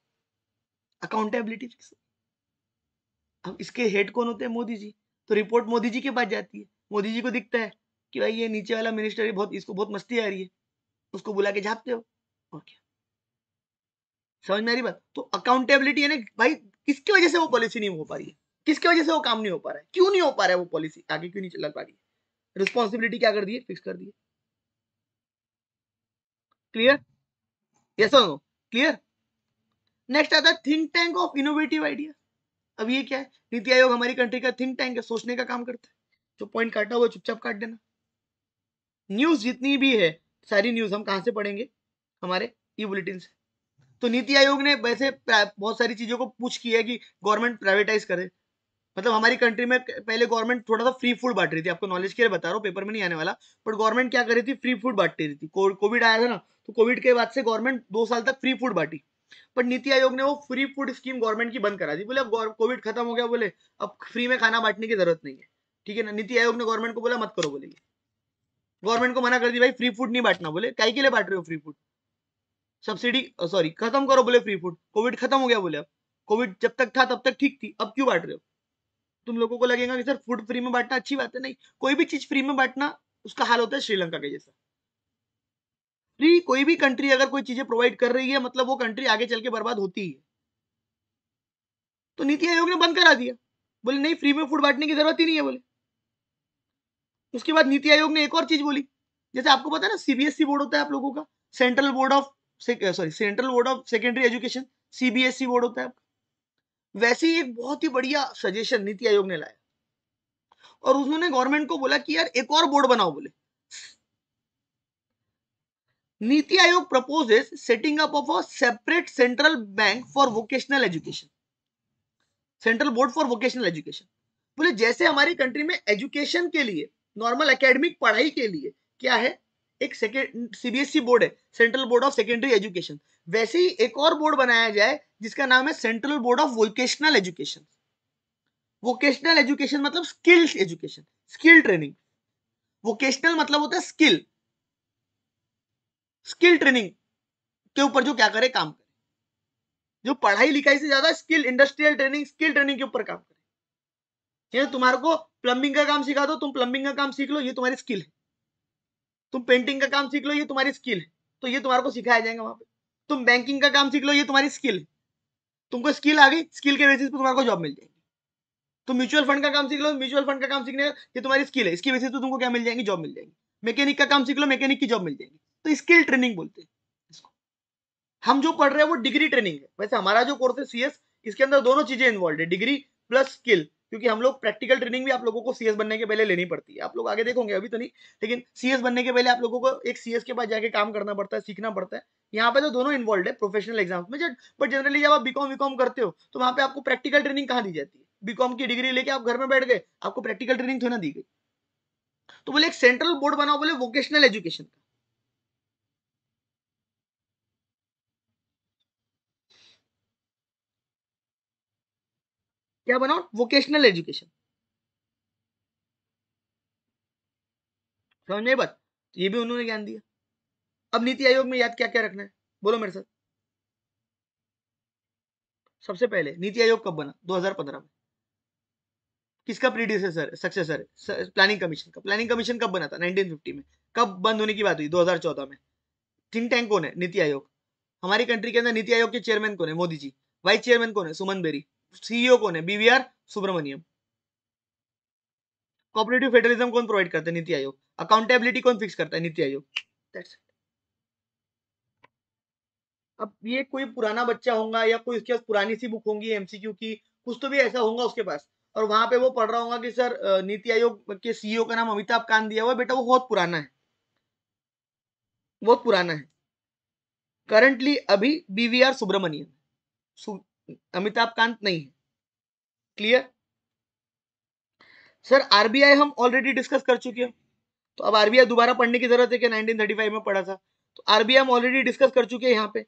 अकाउंटेबिलिटी फिक्स अब इसके हेड कौन होते हैं? मोदी जी। तो रिपोर्ट मोदी जी के पास जाती है। मोदी जी को दिखता है कि भाई ये नीचे वाला मिनिस्टर बहुत, इसको बहुत मस्ती आ रही है। उसको बुला के झापते हो? और क्या? समझ में आ रही बात? तो अकाउंटेबिलिटी यानी भाई, किसकी वजह से वो पॉलिसी नहीं हो पा रही है? किसकी वजह से वो काम नहीं हो पा रहा है? क्यों नहीं हो पा रहा है वो पॉलिसी आगे क्यों नहीं चल पा रही है? रिस्पॉन्सिबिलिटी क्या कर दी है? फिक्स कर दी है। Clear yes no clear next आता है think tank of innovative idea अब ये क्या है? नीति आयोग हमारी कंट्री का थिंक टैंक है, सोचने का काम करता है। जो पॉइंट काटा हुआ चुपचाप काट देना। न्यूज़ जितनी भी है सारी न्यूज़ हम कहाँ से पढ़ेंगे? हमारे ई बुलेटिन से। तो नीति आयोग ने वैसे बहुत सारी चीज़ों को पूछ किया है कि गवर्नमेंट प्राइवेटाइज करे। मतलब हमारी कंट्री में पहले गवर्नमेंट थोड़ा सा फ्री फ़ूड बांट रही थी। आपको नॉलेज के लिए बता रहा हूँ पेपर में नहीं आने वाला। बट गवर्नमेंट क्या कर रही थी? फ्री फ़ूड बांटती रही थी। कोविड आया था ना तो कोविड के बाद से गवर्नमेंट दो साल तक फ्री फ़ूड बांटी। पर नीति आयोग ने वो फ्री फ़ूड स्कीम गवर्नमेंट की बंद करा दी। बोले, अब कोविड खत्म हो गया, बोले, अब फ्री में खाना बांटने की ज़रूरत नहीं है। ठीक है ना? नीति आयोग ने गवर्नमेंट को बोला, मत करो बोले गवर्नमेंट को मना कर दी, भाई फ्री फ़ूड नहीं बांटना। बोले कई के लिए बांट रहे हो फ्री फ़ूड सब्सिडी सॉरी खत्म करो बोले फ्री फ़ूड कोविड खत्म हो गया बोले अब। कोविड जब तक था तब तक ठीक थी, अब क्यों बांट रहे हो? तुम लोगों को लगेगा कि सर फ़ूड फ्री में बांटना अच्छी बात है? नहीं, कोई भी चीज़ फ्री में बांटना, उसका हाल होता है श्रीलंका के जैसा। फ्री कोई भी कंट्री अगर कोई चीज़ें प्रोवाइड कर रही है मतलब वो कंट्री आगे चल के बर्बाद होती है तो नीति आयोग ने बंद करा दिया। बोले, नहीं फ्री में फ़ूड बांटने की ज़रूरत ही नहीं है। बोले उसके बाद नीति आयोग ने एक और चीज़ बोली। जैसे आपको पता है ना सीबीएसई बोर्ड होता है आप लोगों का। Central board of sorry central board of secondary education CBSE board होता है वैसे ही एक बहुत ही बढ़िया सजेशन नीति आयोग ने लाया। और उन्होंने गवर्नमेंट को बोला कि यार, एक और बोर्ड बनाओ बोले। Niti Aayog proposes setting up of a separate central bank for vocational education central board for vocational education बोले, जैसे हमारी कंट्री में एजुकेशन के लिए नॉर्मल एकेडमिक पढ़ाई के लिए क्या है? एक सीबीएसई बोर्ड है central board of secondary education वैसे ही एक और बोर्ड बनाया जाए, जिसका नाम है central board of vocational education vocational education मतलब skill education skill training vocational मतलब होता है स्किल स्किल ट्रेनिंग के ऊपर जो क्या करे, काम करे। जो पढ़ाई लिखाई से ज़्यादा skill industrial training skill training के ऊपर काम करे। ये तुम्हारे को प्लम्बिंग का काम सिखा दो, तुम प्लम्बिंग का काम सीख लो, ये तुम्हारी स्किल है। तुम पेंटिंग का काम सीख लो, ये तुम्हारी स्किल है। तो ये तुम्हारे को सिखाया जाएगा वहाँ पे। तुम बैंकिंग का काम सीख लो, ये तुम्हारी स्किल है। तुमको स्किल आ गई स्किल के बेसिस पे तुम्हारे को जॉब मिल जाएगी। तुम म्यूचुअल फंड का काम सीख लो म्यूचुअल फंड का काम सीखने ये तुम्हारी स्किल है। इसकी बेसिस पे तुमको क्या मिल जाएगी? जॉब मिल जाएगी। मैकेनिक का काम सीख लो मैकेनिक की जॉब मिल जाएगी। तो स्किल ट्रेनिंग बोलते हैं इसको। हम जो पढ़ रहे हैं, वो डिग्री ट्रेनिंग है। वैसे हमारा जो कोर्स है सीएस इसके अंदर दोनों चीज़ें इन्वॉल्व है। डिग्री प्लस स्किल क्योंकि हम लोग प्रैक्टिकल ट्रेनिंग भी आप लोगों को सीएस बनने के पहले लेनी पड़ती है। आप लोग आगे देखोगे अभी तो नहीं, लेकिन सीएस बनने के पहले आप लोगों को एक सीएस के पास जाके काम करना पड़ता है, सीखना पड़ता है। यहाँ पे तो दोनों इन्वॉल्व है प्रोफेशनल एग्ज़ाम्स में बट जनरली जब आप बीकॉम वीकॉम करते हो तो वहाँ पे आपको प्रैक्टिकल ट्रेनिंग कहाँ दी जाती है? बीकॉम की डिग्री लेके आप घर में बैठ गए, आपको प्रैक्टिकल ट्रेनिंग थोड़ी ना दी गई। तो बोले एक सेंट्रल बोर्ड बनाओ, बोले वोकेशनल एजुकेशन का। क्या बनाओ वोकेशनल एजुकेशन समझ में बात? ये भी उन्होंने ज्ञान दिया। अब नीति आयोग में याद क्या क्या रखना है? बोलो मेरे साथ। सबसे पहले, नीति आयोग कब बना? 2015 में। किसका प्रीडिसेसर सक्सेसर प्लानिंग कमीशन का। प्लानिंग कमीशन कब बना था? 1950 में। कब बंद होने की बात हुई? 2014 में। थिंक टैंक कौन है? नीति आयोग। हमारी कंट्री के अंदर नीति आयोग के चेयरमैन कौन है? मोदी जी। वाइस चेयरमैन कौन है? सुमन बेरी। सीईओ कौन है? बीवीआर सुब्रमण्यम कॉपरेटिव फेडरलिज्म कौन प्रोवाइड करता है? नीति आयोग. अकाउंटेबिलिटी कौन फिक्स करता है? नीति आयोग. अब ये कोई पुराना बच्चा होगा या कोई उसके पास पुरानी सी बुक होंगी एमसीक्यू की, कुछ तो भी ऐसा होगा उसके पास। और वहाँ पे वो पढ़ रहा होगा कि सर नीति आयोग के सीईओ का नाम अमिताभ कांत दिया हुआ बेटा, वो बहुत पुराना है। बहुत पुराना है। करंटली अभी बीवीआर सुब्रमण्यम अमिताभ कांत नहीं है। क्लियर सर आरबीआई हम ऑलरेडी डिस्कस कर चुके हैं। तो अब आरबीआई दोबारा पढ़ने की ज़रूरत है कि 1935 में पढ़ा था। तो आरबीआई हम ऑलरेडी डिस्कस कर चुके हैं यहाँ पे।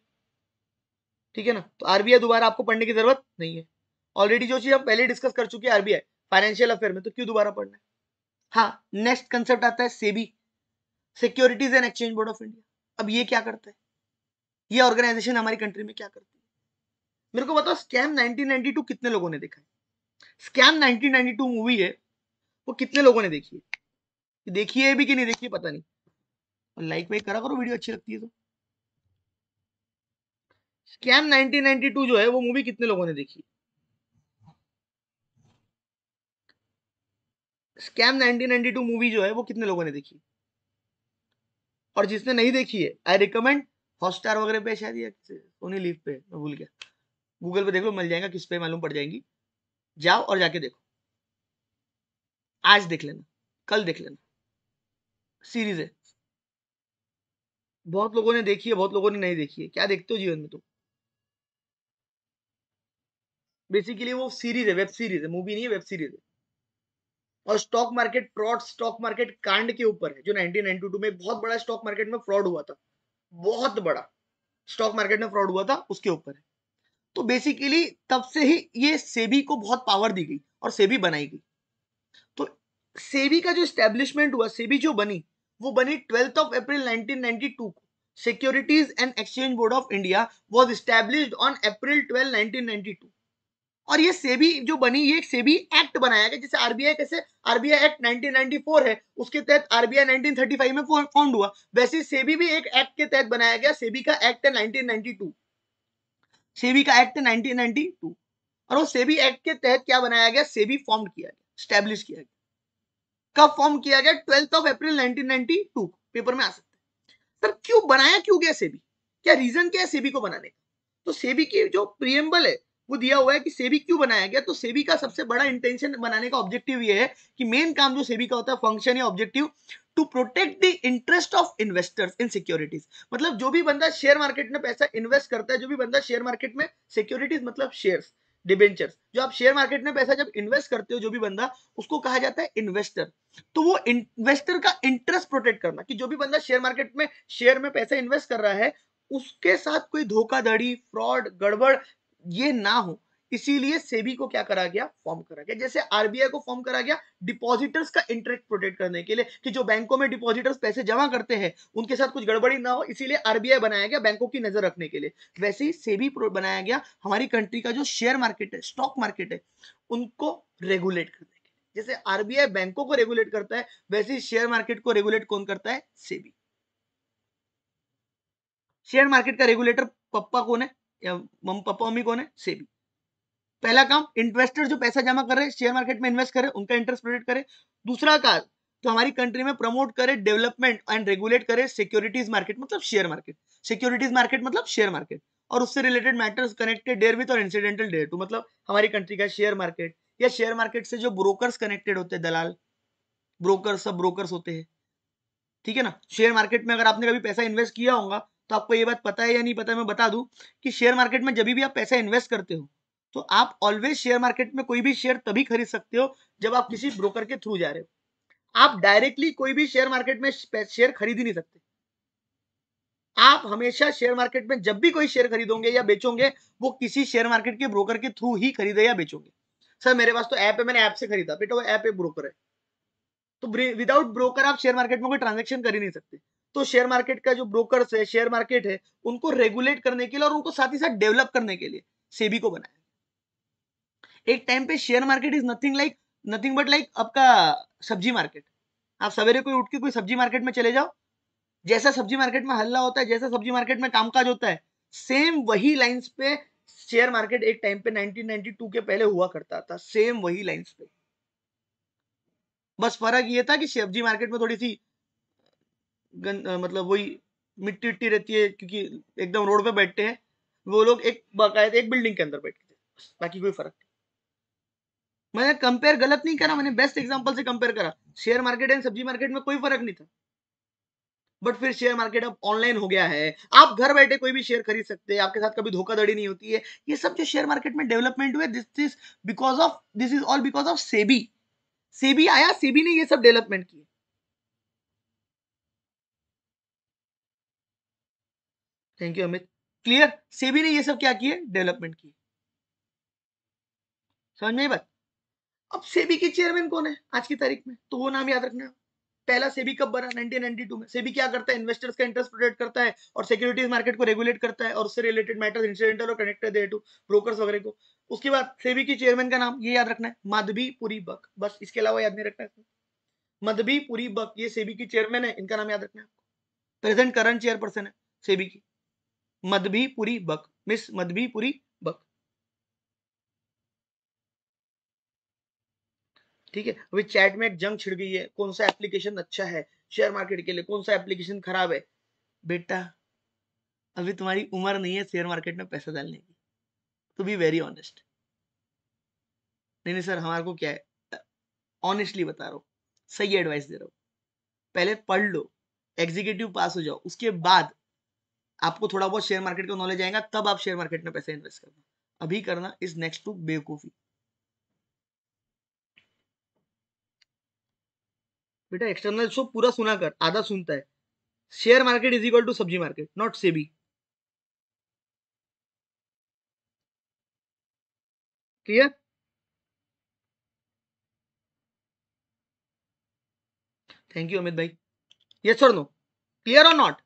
ठीक है ना? तो आरबीआई दोबारा आपको पढ़ने की ज़रूरत नहीं है। ऑलरेडी जो चीज़ हम पहले डिस्कस कर चुके हैं आरबीआई फाइनेंशियल अफेयर में तो क्यों दोबारा पढ़ना है? हाँ नेक्स्ट कंसेप्ट आता है SEBI. Securities and exchange board of India अब ये क्या करता है? ये ऑर्गेनाइजेशन हमारी कंट्री में क्या करती है? मेरे को बताओ स्कैम 1992 कितने लोगों ने देखा है? स्कैम 1992 मूवी है, वो कितने लोगों ने देखी है? देखी है भी कि नहीं देखी पता नहीं। लाइक वाइक करा करो वीडियो अच्छी लगती है तो। स्कैम 1992 जो है, वो मूवी कितने लोगों ने देखी स्कैम 1992 मूवी जो है, वो कितने लोगों ने देखी और जिसने नहीं देखी है आई रिकमेंड हॉटस्टार वगैरह पे शायद या सोनी लीव पे मैं भूल गया। गूगल पे देख, मिल जाएगा, किस पे मालूम पड़ जाएँगी। जाओ और जाके देखो। आज देख लेना, कल देख लेना। सीरीज़ है। बहुत लोगों ने देखी है, बहुत लोगों ने नहीं देखी है। क्या देखते हो जीवन में तुम? बेसिकली वो सीरीज़ है वेब सीरीज़ है। मूवी नहीं है वेब सीरीज़ है। और stock market fraud stock market कांड के ऊपर है, जो 1992 में बहुत बड़ा स्टॉक मार्केट में फ्रॉड हुआ था। बहुत बड़ा। स्टॉक मार्केट में फ्रॉड हुआ था, उसके ऊपर है। तो बेसिकली तब से ही ये सेबी को बहुत पावर दी गई और सेबी बनाई गई। तो सेबी का जो स्टेब्लिशमेंट हुआ, सेबी जो बनी, वो बनी ट्वेल्थ ऑफ़ अप्रैल 1992 को। Securities and exchange board of India was established on April 12 1992 और ये सेबी जो बनी, ये सेबी एक्ट बनाया गया, जैसे आरबीआई कैसे आरबीआई एक्ट 1994 है। उसके तहत आरबीआई 1935 में फाउंड हुआ। वैसे सेबी भी एक एक्ट के तहत बनाया गया, सेबी का एक्ट है 1992 सेबी का एक्ट नाइनटीन 1992 और वो सेबी एक्ट के तहत क्या बनाया गया? सेबी फॉर्म किया गया स्टैब्लिश किया गया। कब फॉर्म किया गया? ट्वेल्थ ऑफ़ अप्रैल 1992 पेपर में आ सकते हैं। सर, क्यों, बनाया क्यों गया सेबी? क्या रीजन क्या है सेबी को बनाने का? तो सेबी की जो प्रियम्बल है वो दिया हुआ है कि सेबी क्यों बनाया गया? तो सेबी का सबसे बड़ा इंटेंशन बनाने का ऑब्जेक्टिव ये है कि मेन काम जो सेबी का होता है फ़ंक्शन या objective to protect the interest of investors in securities मतलब जो भी बंदा शेयर मार्केट में पैसा इन्वेस्ट करता है, जो भी बंदा शेयर मार्केट में सिक्योरिटीज मतलब शेयर्स डिबेंचर्स जो आप शेयर मार्केट में पैसा जब इन्वेस्ट करते हो, जो भी बंदा, उसको कहा जाता है इन्वेस्टर तो वो इन्वेस्टर का इंटरेस्ट प्रोटेक्ट करना, कि जो भी बंदा शेयर मार्केट में शेयर में पैसा इन्वेस्ट कर रहा है, उसके साथ कोई धोखाधड़ी फ्रॉड गड़बड़ ये ना हो। इसीलिए सेबी को क्या करा गया? फॉर्म करा गया। जैसे आरबीआई को फॉर्म करा गया डिपॉजिटर्स का इंटरेस्ट प्रोटेक्ट करने के लिए कि जो बैंकों में डिपॉजिटर्स पैसे जमा करते हैं, उनके साथ कुछ गड़बड़ी ना हो, इसीलिए आरबीआई बनाया गया बैंकों की नज़र रखने के लिए। वैसे ही सेबी बनाया गया हमारी कंट्री का जो शेयर मार्केट है, स्टॉक मार्केट है, उनको रेगुलेट करने के लिए। जैसे आरबीआई बैंकों को रेगुलेट करता है, वैसे ही शेयर मार्केट को रेगुलेट कौन करता है? सेबी। शेयर मार्केट का रेगुलेटर पप्पा कौन है? या पापा मम्मी कौन है? सेबी। पहला काम इन्वेस्टर जो पैसा जमा कर रहे हैं शेयर मार्केट में इन्वेस्ट करे उनका इंटरेस्ट प्रोटेक्ट करे। दूसरा काम तो हमारी कंट्री में प्रमोट करे डेवलपमेंट एंड रेगुलेट करे सिक्योरिटीज मार्केट मतलब शेयर मार्केट सिक्योरिटीज मार्केट मतलब शेयर मार्केट और उससे related matters connected therewith और इंसिडेंटल डेयर टू मतलब हमारी कंट्री का शेयर मार्केट या शेयर मार्केट से जो ब्रोकर्स कनेक्टेड होते हैं, दलाल ब्रोकर सब ब्रोकर्स होते हैं। ठीक है ना? शेयर मार्केट में अगर आपने कभी पैसा इन्वेस्ट किया होगा तो आपको ये बात पता है या नहीं पता है, मैं बता दूँ कि शेयर मार्केट में जब भी आप पैसा इन्वेस्ट करते हो तो आप ऑलवेज शेयर मार्केट में कोई भी शेयर तभी खरीद सकते हो जब आप किसी ब्रोकर के थ्रू जा रहे हो। आप डायरेक्टली कोई भी शेयर मार्केट में शेयर खरीद ही नहीं सकते। आप हमेशा शेयर मार्केट में जब भी कोई शेयर खरीदोगे या बेचोगे, वो किसी शेयर मार्केट के ब्रोकर के थ्रू ही खरीदे या बेचोगे। सर, मेरे पास तो ऐप है, मैंने ऐप से खरीदा, बेटा वो ऐप एक ब्रोकर है। तो विदाउट ब्रोकर आप शेयर मार्केट में कोई ट्रांजेक्शन कर ही नहीं सकते। तो शेयर मार्केट का जो ब्रोकर्स है शेयर मार्केट है, उनको रेगुलेट करने के लिए और उनको साथ ही साथ डेवलप करने के लिए सेबी को बनाया एक टाइम पे share market is nothing like nothing but like आपका सब्ज़ी मार्केट आप सवेरे कोई उठ के कोई सब्ज़ी मार्केट में चले जाओ, जैसा सब्ज़ी मार्केट में हल्ला होता है, जैसा सब्ज़ी मार्केट में कामकाज होता है सेम वही लाइंस पे शेयर मार्केट एक टाइम पे 1992 के पहले हुआ करता था सेम वही लाइंस पे। बस फ़र्क ये था कि सब्ज़ी मार्केट में थोड़ी सी गन, आ, मतलब वही मिट्टी मिट्टी रहती है क्योंकि एकदम रोड पे बैठते हैं वो लोग एक बाकायदा एक बिल्डिंग के अंदर बैठते थे बाकी कोई फ़र्क नहीं। मैंने कंपेयर गलत नहीं करा मैंने बेस्ट एग्जांपल से कंपेयर करा। शेयर मार्केट एंड सब्ज़ी मार्केट में कोई फ़र्क नहीं था। बट फिर शेयर मार्केट अब ऑनलाइन हो गया है। आप घर बैठे कोई भी शेयर खरीद सकते हैं आपके साथ कभी धोखाधड़ी नहीं होती है। ये सब जो शेयर मार्केट में डेवलपमेंट हुए this is because of this is all because of SEBI. SEBI आया सेबी ने ये सब डेवलपमेंट किए। Thank you Amit clear SEBI ने ये सब क्या किए? डेवलपमेंट किए। समझ में बात? अब सेबी के चेयरमैन कौन है आज की तारीख में? तो वो नाम याद रखना। पहला सेबी कब बना? 1992 में। सेबी क्या करता है? इन्वेस्टर्स का इंटरेस्ट प्रोटेक्ट करता है और सिक्योरिटीज मार्केट को रेगुलेट करता है और उससे रिलेटेड मैटर्स इंसिडेंटल और कनेक्टेड है टू ब्रोकर्स वगैरह को। उसके बाद सेबी की चेयरमैन का नाम ये याद रखना है। माधवी पुरी बक बस इसके अलावा याद नहीं रखना है। मधवी पुरी बक ये सेबी की चेयरमैन है, इनका नाम याद रखना है प्रेजेंट करंट चेयरपर्सन है सेबी की। मधवी पुरी बक, मिस मधवी पुरी बक। ठीक है, अभी चैट में एक जंग छिड़ गई है, कौन सा एप्लीकेशन अच्छा है शेयर मार्केट के लिए, कौन सा एप्लीकेशन खराब है? बेटा, अभी तुम्हारी उम्र नहीं है शेयर मार्केट में पैसा डालने की टू बी वेरी ऑनेस्ट नहीं नहीं, सर, हमारे को क्या है ऑनेस्टली बता रहा हूँ, सही एडवाइस दे रहा हूँ। पहले पढ़ लो एग्जीक्यूटिव पास हो जाओ, उसके बाद आपको थोड़ा बहुत शेयर मार्केट का नॉलेज आएगा, तब आप शेयर मार्केट में पैसे इन्वेस्ट करना। अभी करना इज़ नेक्स्ट टू बेवकूफ़ी। बेटा एक्सटर्नल शो पूरा सुना कर, आधा सुनता है। Share market is equal to सब्ज़ी market not SEBI. Clear thank you Amit भाई। यस और नो क्लियर और नॉट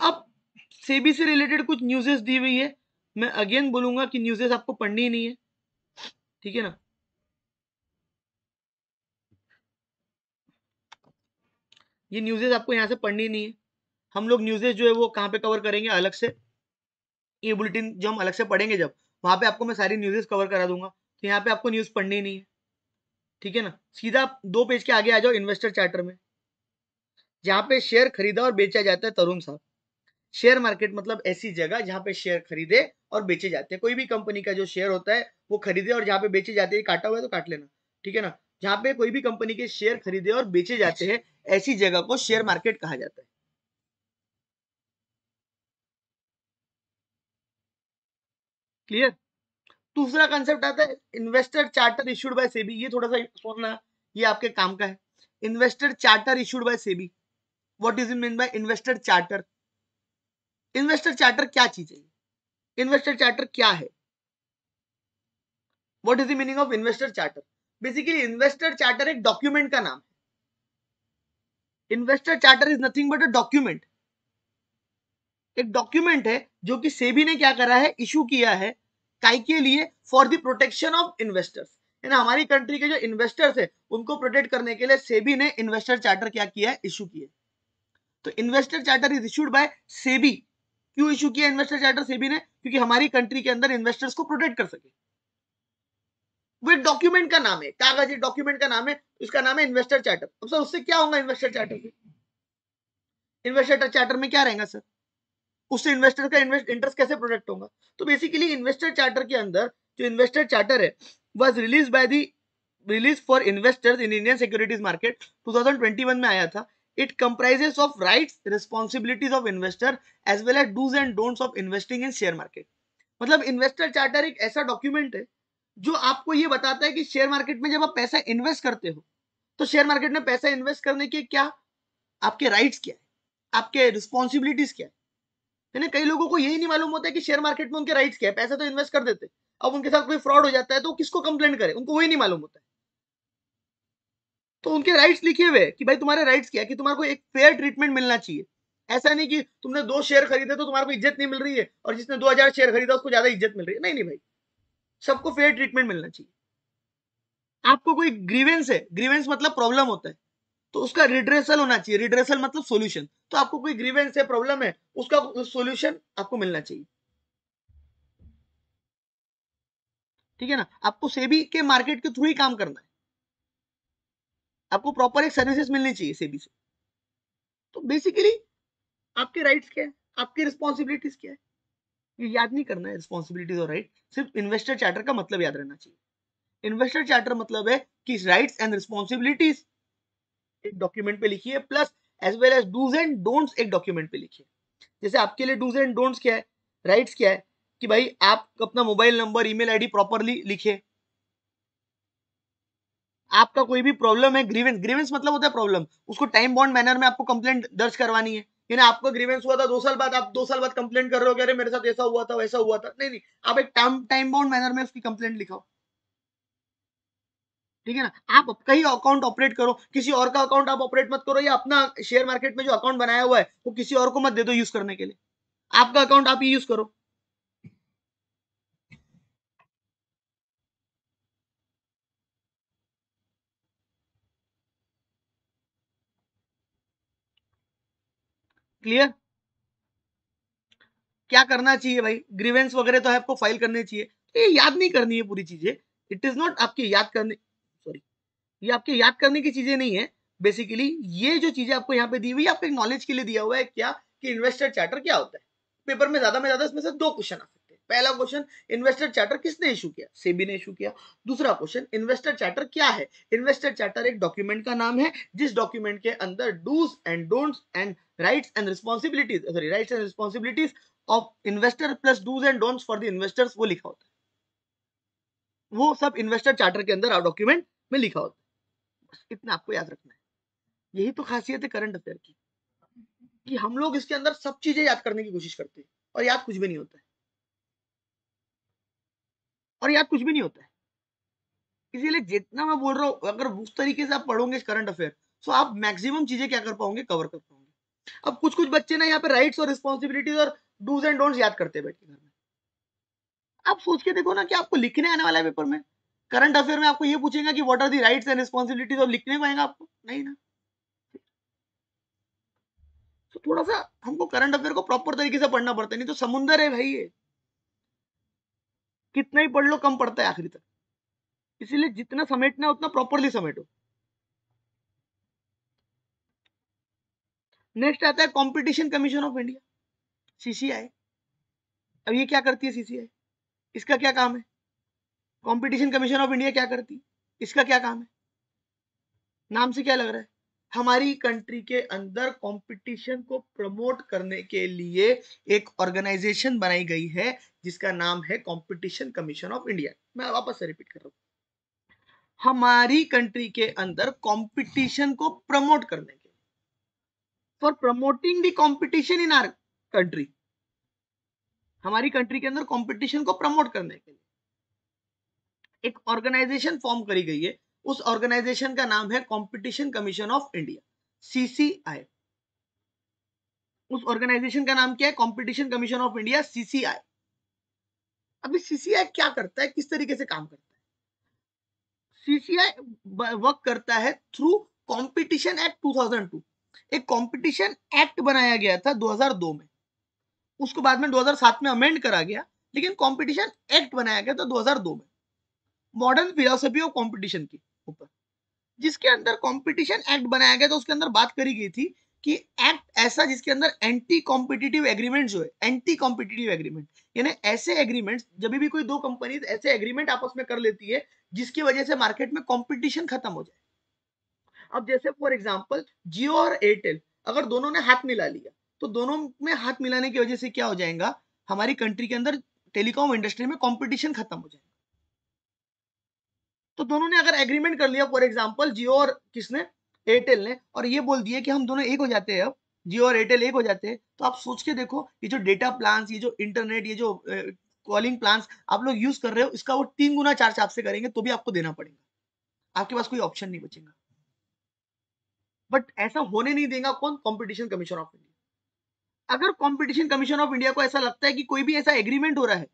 अब सेबी से रिलेटेड कुछ न्यूजेस दी हुई है। मैं अगेन बोलूँगा कि न्यूजेस आपको पढ़नी ही नहीं है। ठीक है ना? ये न्यूज़ेज आपको यहाँ से पढ़नी नहीं है। हम लोग न्यूज़ेज जो है वो कहाँ पे कवर करेंगे? अलग से। ये बुलेटिन जो हम अलग से पढ़ेंगे जब, वहाँ पे आपको मैं सारी न्यूज़ेज कवर करा दूँगा। तो यहाँ पे आपको न्यूज़ पढ़नी नहीं है। ठीक है ना? सीधा दो पेज के आगे आ जाओ इन्वेस्टर चार्टर में, जहाँ पे शेयर खरीदा और बेचा जाता है तरुण साहब। शेयर मार्केट मतलब ऐसी जगह जहाँ पे शेयर खरीदे और बेचे जाते हैं। कोई भी कंपनी का जो शेयर होता है, वो खरीदे और जहाँ पे बेचे जाते हैं काटा हुआ है तो काट लेना, ठीक है ना? जहाँ पे कोई भी कंपनी के शेयर खरीदे और बेचे जाते हैं, ऐसी जगह को शेयर मार्केट कहा जाता है। क्लियर? दूसरा कंसेप्ट आता है investor charter issued by SEBI. ये थोड़ा सा सोचना, ये आपके काम का है। Investor charter issued by SEBI. What is mean by investor charter investor charter क्या चीज़ है? इन्वेस्टर चार्टर क्या है? What is the meaning of investor charter basically investor charter एक डॉक्यूमेंट का नाम है। Investor charter is nothing but a document एक डॉक्यूमेंट है जो कि सेबी ने क्या करा है? इशू किया है काय के लिए for the protection of investors है ना हमारी कंट्री के जो इन्वेस्टर्स है, उनको प्रोटेक्ट करने के लिए सेबी ने इन्वेस्टर चार्टर क्या किया है? इशू किया तो investor charter is issued by SEBI. क्यों इशू किया इन्वेस्टर चार्टर सेबी ने? क्योंकि हमारी कंट्री के अंदर इन्वेस्टर्स को प्रोटेक्ट कर सके। वो एक डॉक्यूमेंट का नाम है, कागज़ डॉक्यूमेंट का नाम है, उसका नाम है इन्वेस्टर चार्टर अब सर, उससे क्या होगा इन्वेस्टर चार्टर से? इन्वेस्टर चार्टर में क्या रहेगा सर? उससे इन्वेस्टर का इंटरेस्ट कैसे प्रोटेक्ट होगा? तो बेसिकली इन्वेस्टर चार्टर के अंदर जो इन्वेस्टर चार्टर है was release by the release for investors in Indian securities market 2021 में आया था। It comprises of rights responsibilities of investor as well as dos and don'ts of investing in share market मतलब investor charter एक ऐसा document है, जो आपको ये बताता है कि शेयर मार्केट में जब आप पैसा इन्वेस्ट करते हो तो शेयर मार्केट में पैसा इन्वेस्ट करने के क्या, आपके राइट्स क्या है? आपके रिस्पॉन्सिबिलिटीज क्या है? यानी कई लोगों को यही नहीं मालूम होता है कि शेयर मार्केट में उनके राइट्स क्या है? पैसा तो इन्वेस्ट कर देते, अब उनके साथ कोई फ्रॉड हो जाता है तो किसको कंप्लेन करे? उनको वही नहीं मालूम होता है। तो उनके राइट्स लिखे हुए कि भाई तुम्हारे राइट्स क्या है? कि तुम्हारे को एक फेयर ट्रीटमेंट मिलना चाहिए। ऐसा नहीं कि तुमने दो शेयर खरीदे तो तुम्हारे को इज़्ज़त नहीं मिल रही है और जिसने दो हज़ार शेयर खरीदा उसको ज़्यादा इज़्ज़त मिल रही है। नहीं नहीं भाई। सबको फेयर ट्रीटमेंट मिलना चाहिए। आपको कोई ग्रीवेंस है ग्रीवेंस मतलब प्रॉब्लम होता है तो उसका रिड्रेसल होना चाहिए। रिड्रेसल मतलब सॉल्यूशन तो आपको कोई ग्रीवेंस है प्रॉब्लम है, उसका सॉल्यूशन आपको मिलना चाहिए। ठीक है ना? आपको सेबी के मार्केट के थ्रू ही काम करना है। आपको प्रॉपर एक सर्विसेज़ मिलनी चाहिए सेबी से। तो बेसिकली आपके राइट्स क्या है? आपकी रिस्पॉन्सिबिलिटीज क्या है? ये याद नहीं करना है रिस्पॉन्सिबिलिटीज और राइट सिर्फ़ इन्वेस्टर चार्टर का मतलब याद रहना चाहिए। इन्वेस्टर चार्टर मतलब है कि राइट्स एंड रिस्पॉन्सिबिलिटीज एक डॉक्यूमेंट पे लिखिए plus as well as dos and don'ts एक डॉक्यूमेंट पे लिखिए जैसे आपके लिए डूज एंड डोंट्स क्या है? राइट्स क्या है? कि भाई आप अपना mobile number email ID properly लिखिए आपका कोई भी प्रॉब्लम है ग्रीवेंस ग्रीवेंस मतलब होता है प्रॉब्लम उसको टाइम बॉन्ड मैनर में आपको कंप्लेंट दर्ज करवानी है. यानी आपका ग्रीवेंस हुआ था, दो साल बाद आप, दो साल बाद कंप्लेंट कर रहे हो कि अरे मेरे साथ ऐसा हुआ था, वैसा हुआ था. नहीं नहीं. आप एक टाइम टाइम बाउंड मैनर में उसकी कंप्लेंट लिखाओ. ठीक है ना? आप कहीं अकाउंट ऑपरेट करो. किसी और का अकाउंट आप ऑपरेट मत करो या अपना शेयर मार्केट में जो अकाउंट बनाया हुआ है, वो किसी और को मत दे दो यूज़ करने के लिए. आपका अकाउंट आप ही यूज़ करो. क्लियर क्या करना चाहिए भाई? ग्रीवेंस वगैरह तो आपको फ़ाइल करने चाहिए। तो ये याद नहीं करनी है पूरी चीज़ें। इट इज़ नॉट आपकी याद करने सॉरी ये आपके याद करने की चीज़ें नहीं है। बेसिकली ये जो चीज़ें आपको यहाँ पे दी हुई, आपको नॉलेज के लिए दिया हुआ है क्या कि इन्वेस्टर चार्टर क्या होता है? पेपर में ज़्यादा में ज़्यादा इसमें से दो क्वेश्चन आ सकते हैं। पहला क्वेश्चन इन्वेस्टर चार्टर किसने इशू किया? सेबी ने इशू किया। दूसरा क्वेश्चन इन्वेस्टर चार्टर क्या है? इन्वेस्टर चार्टर एक डॉक्यूमेंट का नाम है, जिस डॉक्यूमेंट के अंदर dos and don'ts and rights and responsibilities sorry rights and responsibilities of investor plus dos and don'ts for the investors वो लिखा होता है। वो सब इन्वेस्टर चार्टर के अंदर डॉक्यूमेंट में लिखा होता है। बस इतना आपको याद रखना है। यही तो खासियत है करंट अफेयर की, कि हम लोग इसके अंदर सब चीज़ें याद करने की कोशिश करते हैं, और याद कुछ भी नहीं होता है। और याद कुछ भी नहीं होता है। इसीलिए जितना मैं बोल रहा हूँ, अगर उस तरीके से आप पढ़ोगे करंट अफेयर तो आप मैक्सिमम चीज़ें क्या कर पाओगे? कवर कर पाओगे। अब कुछ कुछ बच्चे ना यहाँ पे राइट्स और रिस्पॉन्सिबिलिटीज और डूज एंड डोंट्स याद करते बैठ घर में। आप सोच के देखो ना कि आपको लिखने आने वाला है पेपर में। करंट अफेयर में आपको ये पूछेगा कि what are the rights and responsibilities और लिखने को आएगा आपको। नहीं ना। तो थोड़ा सा हमको करंट अफेयर को प्रॉपर तरीके से पढ़ना पड़ता है, नहीं तो समुंदर है भाई ये। कितना ही पढ़ लो, कम पड़ता है आखिरी तक। इसीलिए जितना समेटना है, उतना प्रॉपरली समेटो। नेक्स्ट आता है competition commission of India CCI अब ये क्या करती है सीसीआई इसका क्या काम है? कंपटीशन कमीशन ऑफ़ इंडिया क्या करती है? इसका क्या काम है? नाम से क्या लग रहा है? हमारी कंट्री के अंदर कंपटीशन को प्रमोट करने के लिए एक ऑर्गेनाइजेशन बनाई गई है, जिसका नाम है कंपटीशन कमीशन ऑफ़ इंडिया मैं वापस से रिपीट कर रहा हूँ। हमारी कंट्री के अंदर कंपटीशन को प्रमोट करने के for promoting the competition in our country हमारी कंट्री के अंदर कंपटीशन को प्रमोट करने के लिए। एक ऑर्गेनाइजेशन फॉर्म करी गई है। उस ऑर्गेनाइजेशन का नाम है competition commission of India CCI उस ऑर्गेनाइजेशन का नाम क्या है? Competition commission of India CCI अभी सीसीआई क्या करता है? किस तरीके से काम करता है? सीसीआई वर्क करता है थ्रू कंपटीशन एक्ट 2002 एक कंपटीशन एक्ट बनाया गया था 2002 में। उसको बाद में 2007 में अमेंड करा गया, लेकिन कंपटीशन एक्ट बनाया गया था 2002 में। मॉडर्न फिलोसफी ऑफ़ कंपटीशन की ऊपर। जिसके अंदर कंपटीशन एक्ट बनाया गया तो उसके अंदर बात करी गई थी कि एक्ट ऐसा जिसके अंदर एंटी कॉम्पिटिटिव एग्रीमेंट जो है एंटी कॉम्पिटिटिव एग्रीमेंट यानी ऐसे एग्रीमेंट जब भी कोई दो कंपनी ऐसे एग्रीमेंट आपस में कर लेती है, जिसकी वजह से मार्केट में कॉम्पिटिशन खत्म हो जाए। अब जैसे फॉर एग्ज़ाम्पल जियो और एयरटेल अगर दोनों ने हाथ मिला लिया तो दोनों में हाथ मिलाने की वजह से क्या हो जाएगा? हमारी कंट्री के अंदर टेलीकॉम इंडस्ट्री में कंपटीशन खत्म हो जाएगा। तो दोनों ने अगर एग्रीमेंट कर लिया फॉर एग्ज़ाम्पल जियो और किसने? एयरटेल ने, और ये बोल दिया कि हम दोनों एक हो जाते हैं अब जियो और एयरटेल एक हो जाते हैं तो आप सोच के देखो, ये जो डेटा प्लान ये जो इंटरनेट ये जो कॉलिंग प्लान आप लोग यूज़ कर रहे हो, इसका वो तीन गुना चार्ज आपसे करेंगे तो भी आपको देना पड़ेगा। आपके पास कोई ऑप्शन नहीं बचेगा। बट ऐसा होने नहीं देगा कौन? कॉम्पिटिशन कमीशन ऑफ़ इंडिया अगर कॉम्पिटिशन कमीशन ऑफ़ इंडिया को ऐसा लगता है कि कोई भी ऐसा एग्रीमेंट हो रहा है,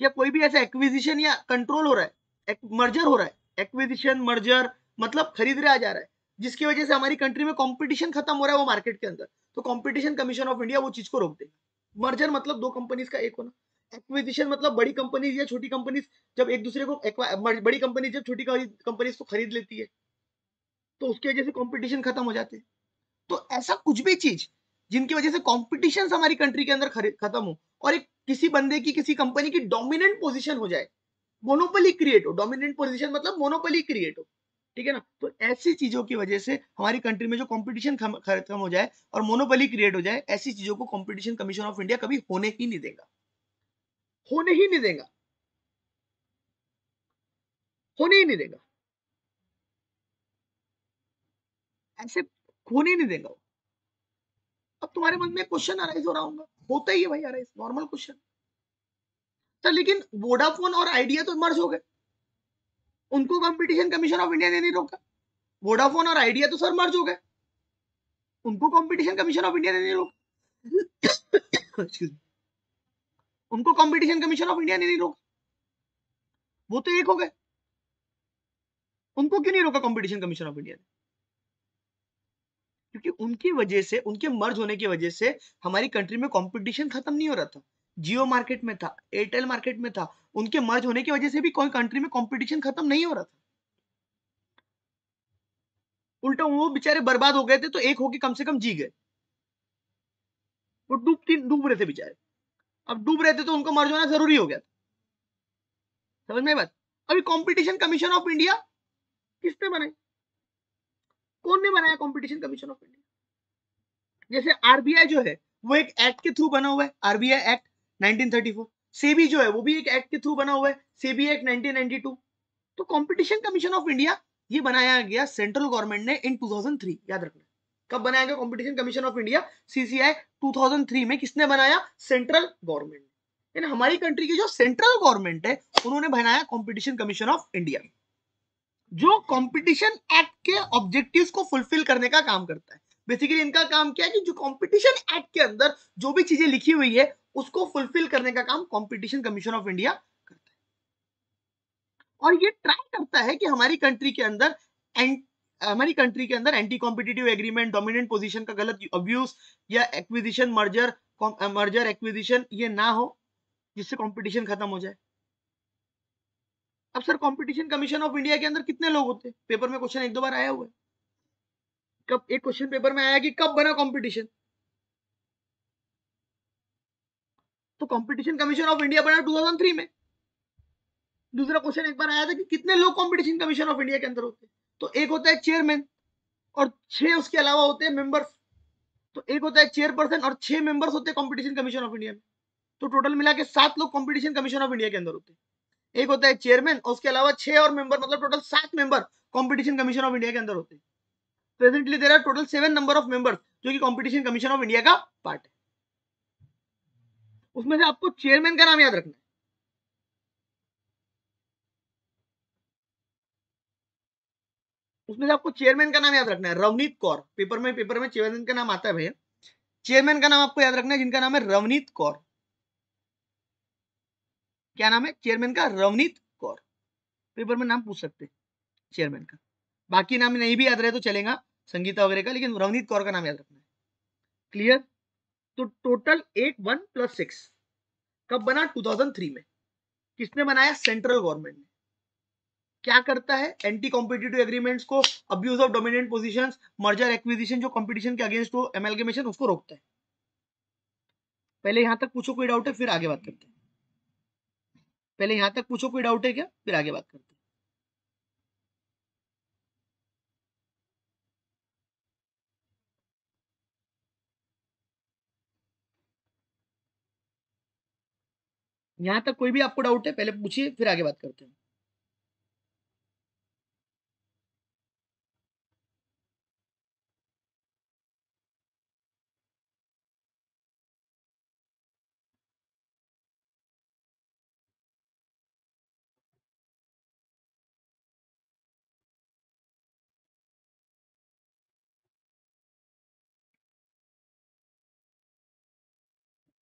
या कोई भी ऐसा एक्विजिशन या कंट्रोल हो रहा है मर्जर हो रहा है एक्विजिशन मर्जर मतलब खरीद रहा जा रहा है, जिसकी वजह से हमारी कंट्री में कंपटीशन खत्म हो रहा है वो मार्केट के अंदर तो कंपटीशन कमीशन ऑफ़ इंडिया वो चीज़ को रोक देगा। मर्जर मतलब दो कंपनीज़ का एक होना। एक्विजिशन मतलब बड़ी कंपनीज़ या छोटी कंपनीज़ जब एक दूसरे को बड़ी कंपनी जब छोटी कंपनीज़ को खरीद लेती है तो उसकी वजह से कॉम्पिटिशन खत्म हो जाते तो ऐसा कुछ भी चीज़ जिनकी वजह से कॉम्पिटिशन हमारी कंट्री के अंदर खत्म हो और एक किसी बंदे की, किसी कंपनी की डोमिनेंट पोजीशन हो जाए मोनोपली क्रिएट हो। डोमिनेंट पोजीशन मतलब मोनोपली क्रिएट हो। ठीक है ना? तो ऐसी चीज़ों की वजह से हमारी कंट्री में जो कंपटीशन खत्म हो जाए और मोनोपोली क्रिएट हो जाए, ऐसी चीज़ों को कंपटीशन कमीशन ऑफ़ इंडिया कभी होने ही नहीं देगा। होने ही नहीं देगा। होने ही नहीं देगा। ऐसे होने नहीं देगा। अब तुम्हारे मन में क्वेश्चन अराइज हो रहा होगा। होता ही है भाई अराइज नॉर्मल क्वेश्चन तो लेकिन वोडाफोन और आइडिया तो मर्ज हो गए। उनको कंपटीशन कमीशन ऑफ़ इंडिया ने नहीं रोका। वोडाफोन और आइडिया तो सर मर्ज हो गए। उनको कंपटीशन कमीशन ऑफ़ इंडिया ने नहीं रोका। उनको कंपटीशन कमीशन ऑफ़ इंडिया ने नहीं रोका। वो तो एक हो गए। उनको क्यों नहीं रोका कंपटीशन कमीशन ऑफ़ इंडिया ने? क्योंकि उनकी वजह से, उनके मर्ज होने की वजह से हमारी कंट्री में कॉम्पिटिशन खत्म नहीं हो रहा था। जियो मार्केट में था एयरटेल मार्केट में था। उनके मर्ज होने की वजह से भी कोई कंट्री में कंपटीशन खत्म नहीं हो रहा था। उल्टा वो बेचारे बर्बाद हो गए थे तो एक होके कम से कम जी गए। वो डूब डूब रहे थे बेचारे। अब डूब रहे थे तो उनको मर्ज होना ज़रूरी हो गया था। समझ में बात? अभी कंपटीशन कमीशन ऑफ़ इंडिया किसने बनाई? कौन ने बनाया कंपटीशन कमीशन ऑफ़ इंडिया जैसे आरबीआई जो है, वो एक एक्ट के थ्रू बना हुआ है आरबीआई एक्ट 1934 सेबी जो है, वो भी एक एक्ट के थ्रू बना हुआ है सेबी एक्ट 1992 तो कंपटीशन कमीशन ऑफ़ इंडिया ये बनाया गया सेंट्रल गवर्नमेंट ने इन 2003 याद रखना। कब बनाया गया competition commission of India CCI 2003 में किसने बनाया? सेंट्रल गवर्नमेंट यानी हमारी कंट्री की जो सेंट्रल गवर्नमेंट है, उन्होंने बनाया कंपटीशन कमीशन ऑफ़ इंडिया जो कंपटीशन एक्ट के ऑब्जेक्टिव्स को फुलफिल करने का काम करता है। बेसिकली इनका काम क्या है कि जो कंपटीशन एक्ट के अंदर जो भी चीज़ें लिखी हुई है, उसको फुलफिल करने का काम कंपटीशन कमीशन ऑफ़ इंडिया करता है। और ये ट्राई करता है कि हमारी कंट्री के अंदर हमारी कंट्री के अंदर anti competitive agreement dominant position का गलत अब्यूज या एक्विजिशन मर्जर मर्जर एक्विजिशन ये ना हो, जिससे कंपटीशन खत्म हो जाए। अब sir competition commission of India के अंदर कितने लोग होते? हैं पेपर में क्वेश्चन एक दो बार आया हुआ है। कब, एक क्वेश्चन पेपर में आया कि कब बना कंपटीशन तो कंपटीशन कमीशन ऑफ़ इंडिया बना 2003 में। दूसरा क्वेश्चन एक बार आया था कि कितने लोग कंपटीशन कमीशन ऑफ़ इंडिया के अंदर होते? हैं तो एक होता है चेयरमैन और छह उसके अलावा होते हैं मेंबर्स तो एक होता है चेयरपर्सन और छह मेंबर्स होते हैं कंपटीशन कमीशन ऑफ़ इंडिया में। तो टोटल मिला के सात लोग कंपटीशन कमीशन ऑफ़ इंडिया के अंदर होते हैं। एक होता है चेयरमैन उसके अलावा छह और मेंबर मतलब टोटल सात member competition commission of India के अंदर होते हैं। Presently there are total seven number of members जो कि कंपटीशन कमीशन ऑफ़ इंडिया का पार्ट है। उसमें से आपको चेयरमैन का नाम याद रखना है। उसमें से आपको चेयरमैन का नाम याद रखना है रवनीत कौर पेपर में पेपर में चेयरमैन का नाम आता है भैया। चेयरमैन का नाम आपको याद रखना है, जिनका नाम है रवनीत कौर क्या नाम है? चेयरमैन का रवनीत कौर पेपर में नाम पूछ सकते चेयरमैन का। बाकी नाम नहीं भी याद रहे तो चलेगा, संगीता वगैरह का, लेकिन रवनीत कौर का नाम याद रखना है। क्लियर तो total eight one plus six कब बना? 2003 में। किसने बनाया? सेंट्रल गवर्नमेंट ने। क्या करता है? एंटी कॉम्पिटेटिव एग्रीमेंट्स को abuse of dominant positions merger acquisition जो कंपटीशन के अगेंस्ट हो एमएलगेमेशन उसको रोकता है। पहले यहाँ तक पूछो, कोई डाउट है, फिर आगे बात करते हैं। पहले यहाँ तक पूछो कोई डाउट है क्या? फिर आगे बात करते हैं। यहाँ तक कोई भी आपको डाउट है, पहले पूछिए, फिर आगे बात करते हैं।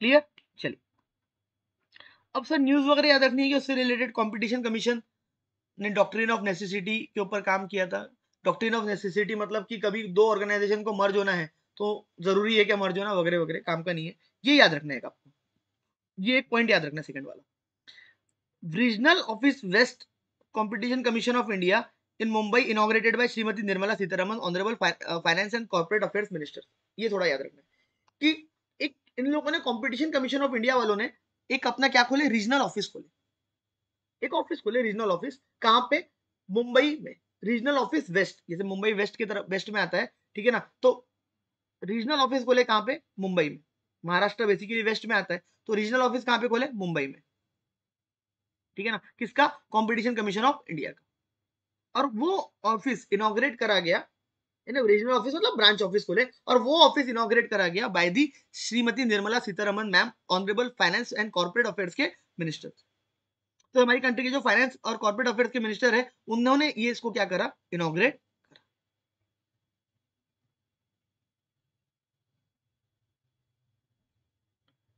क्लियर चलिए। अब सर न्यूज़ वगैरह याद रखनी है कि उससे रिलेटेड कंपटीशन कमीशन ने डॉक्ट्रिन ऑफ़ नेसेसिटी के ऊपर काम किया था। डॉक्ट्रिन ऑफ़ नेसेसिटी मतलब कि कभी दो ऑर्गेनाइजेशन को मर्ज होना है तो ज़रूरी है क्या मर्ज होना? वगैरह वगैरह, काम का नहीं है। ये याद रखना है आपको। ये एक पॉइंट याद रखना सेकंड वाला। Regional office west competition commission of India in Mumbai inaugurated by Shrimati Nirmala Sitharaman honourable finance and corporate affairs minister ये थोड़ा याद रखना कि एक इन लोगों ने कंपटीशन कमीशन ऑफ़ इंडिया वालों ने एक अपना क्या खोले? रीजनल ऑफ़िस खोले। एक ऑफ़िस खोले रीजनल ऑफ़िस कहाँ पे? मुंबई में। रीजनल ऑफ़िस वेस्ट जैसे मुंबई वेस्ट की तरफ़ वेस्ट में आता है, ठीक है ना? तो रीजनल ऑफ़िस खोले कहाँ पे? मुंबई में। महाराष्ट्र बेसिकली वेस्ट में आता है। तो रीजनल ऑफ़िस कहाँ पे खोले? मुंबई में। ठीक है ना? किसका? कंपटीशन कमीशन ऑफ़ इंडिया का। और वो ऑफ़िस इनोग्रेट करा गया रीजनल ऑफ़िस मतलब ब्रांच ऑफ़िस खोले और वो ऑफ़िस इनोग्रेट करा गया by the Shrimati Nirmala Sitharaman ma'am honourable finance and corporate affairs के मिनिस्टर तो हमारी कंट्री के जो फाइनेंस और कॉर्पोरेट अफेयर्स के मिनिस्टर है, उन्होंने ये इसको क्या करा? इनोग्रेट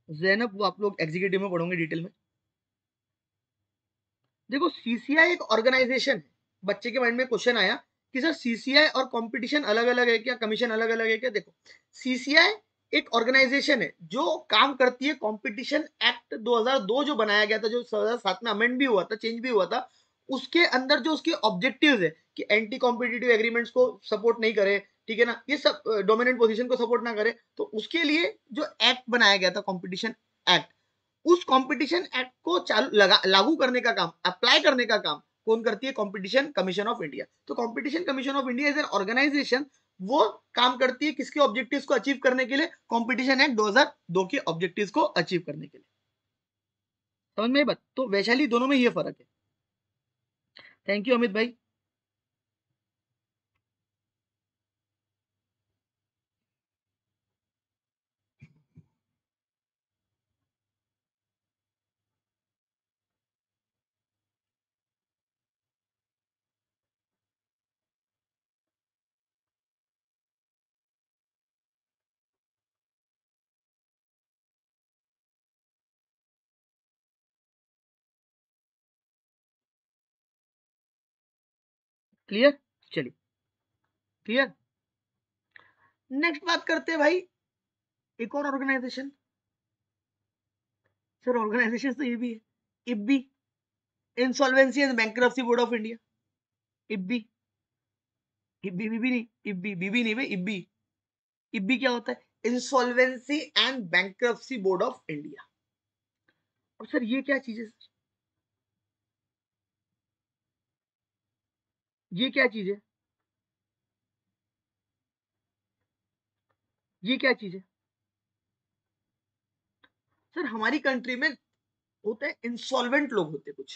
जैनब वो आप लोग एग्जीक्यूटिव में पढ़ोगे डिटेल में। देखो सीसीआई एक ऑर्गेनाइजेशन बच्चे के माइंड में क्वेश्चन आया कि सर सीसीआई और कंपटीशन अलग अलग है क्या? कमीशन अलग अलग है क्या? देखो सीसीआई एक ऑर्गेनाइजेशन है जो काम करती है कंपटीशन एक्ट 2002 जो बनाया गया था, जो साथ में अमेंड भी हुआ था चेंज भी हुआ था, उसके अंदर जो उसके ऑब्जेक्टिव्स है कि एंटी कॉम्पिटिटिव एग्रीमेंट्स को सपोर्ट नहीं करे, ठीक है ना? ये सब डोमिनेंट पोजीशन को सपोर्ट ना करे तो उसके लिए जो एक्ट बनाया गया था कंपटीशन एक्ट उस कंपटीशन एक्ट को चालू, लगा, लागू करने का काम अप्लाई करने का काम कौन करती है? कंपटीशन कमीशन ऑफ़ इंडिया तो competition commission of India is an organisation वो काम करती है किसके ऑब्जेक्टिव्स को अचीव करने के लिए? कंपटीशन एक्ट 2002 के ऑब्जेक्टिव्स को अचीव करने के लिए. समझ में बात? तो वैशाली दोनों में ये फ़र्क है. थैंक यू अमित भाई. क्लियर चलिए। क्लियर नेक्स्ट बात करते हैं भाई। एक और ऑर्गेनाइजेशन सर ऑर्गेनाइजेशन तो ये भी है। IBBI insolvency and bankruptcy board of India IBBI IBBI बीबी नहीं। इब्बी बीबी नहीं भाई। इब्बी इब्बी क्या होता है? Insolvency and bankruptcy board of India अब सर ये क्या चीज़ है ये क्या चीज़ है? ये क्या चीज़ है? सर, हमारी कंट्री में होते हैं इंसॉल्वेंट लोग होते कुछ।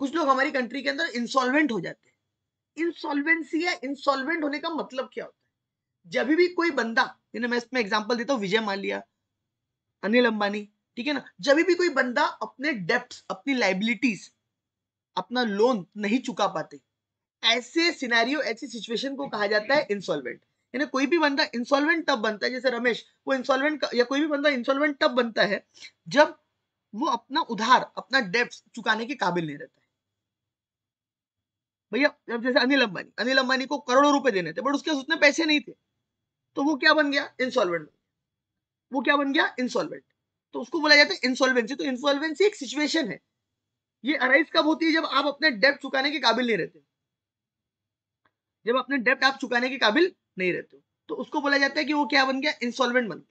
कुछ लोग हमारी कंट्री के अंदर इंसॉल्वेंट हो जाते हैं। इंसॉल्वेंसी या इंसॉल्वेंट होने का मतलब क्या होता है? जब भी कोई बंदा मैं इसमें एग्जांपल देता हूँ, विजय मालिया, अनिल अंबानी, ठीक है ना? जब भी कोई बंदा अपने डेप्ट अपनी लाइबिलिटीज अपना लोन नहीं चुका पाते ऐसे सिनेरियो, ऐसी सिचुएशन को कहा जाता है इंसॉल्वेंट यानी कोई भी बंदा इंसॉल्वेंट तब बनता है, जैसे रमेश, वो इंसॉल्वेंट या कोई भी बंदा इंसॉल्वेंट तब बनता है, जब वो अपना उधार, अपना डेप्ट चुकाने के काबिल नहीं रहता है। भैया जैसे अनिल अंबानी अनिल अंबानी को करोड़ों रुपए देने थे बट उसके उतने पैसे नहीं थे। तो वो क्या बन गया? इंसॉल्वेंट वो क्या बन गया? इंसॉल्वेंट तो उसको बोला जाता है इंसॉल्वेंसी तो इंसॉल्वेंसी एक सिचुएशन है। ये अराइज कब होती है? जब आप अपने डेप्ट चुकाने के काबिल नहीं रहते। जब अपने डेप्ट आप चुकाने के काबिल नहीं रहते हो। तो उसको बोला जाता है कि वो क्या बन गया? इंसॉल्वेंट बन गया।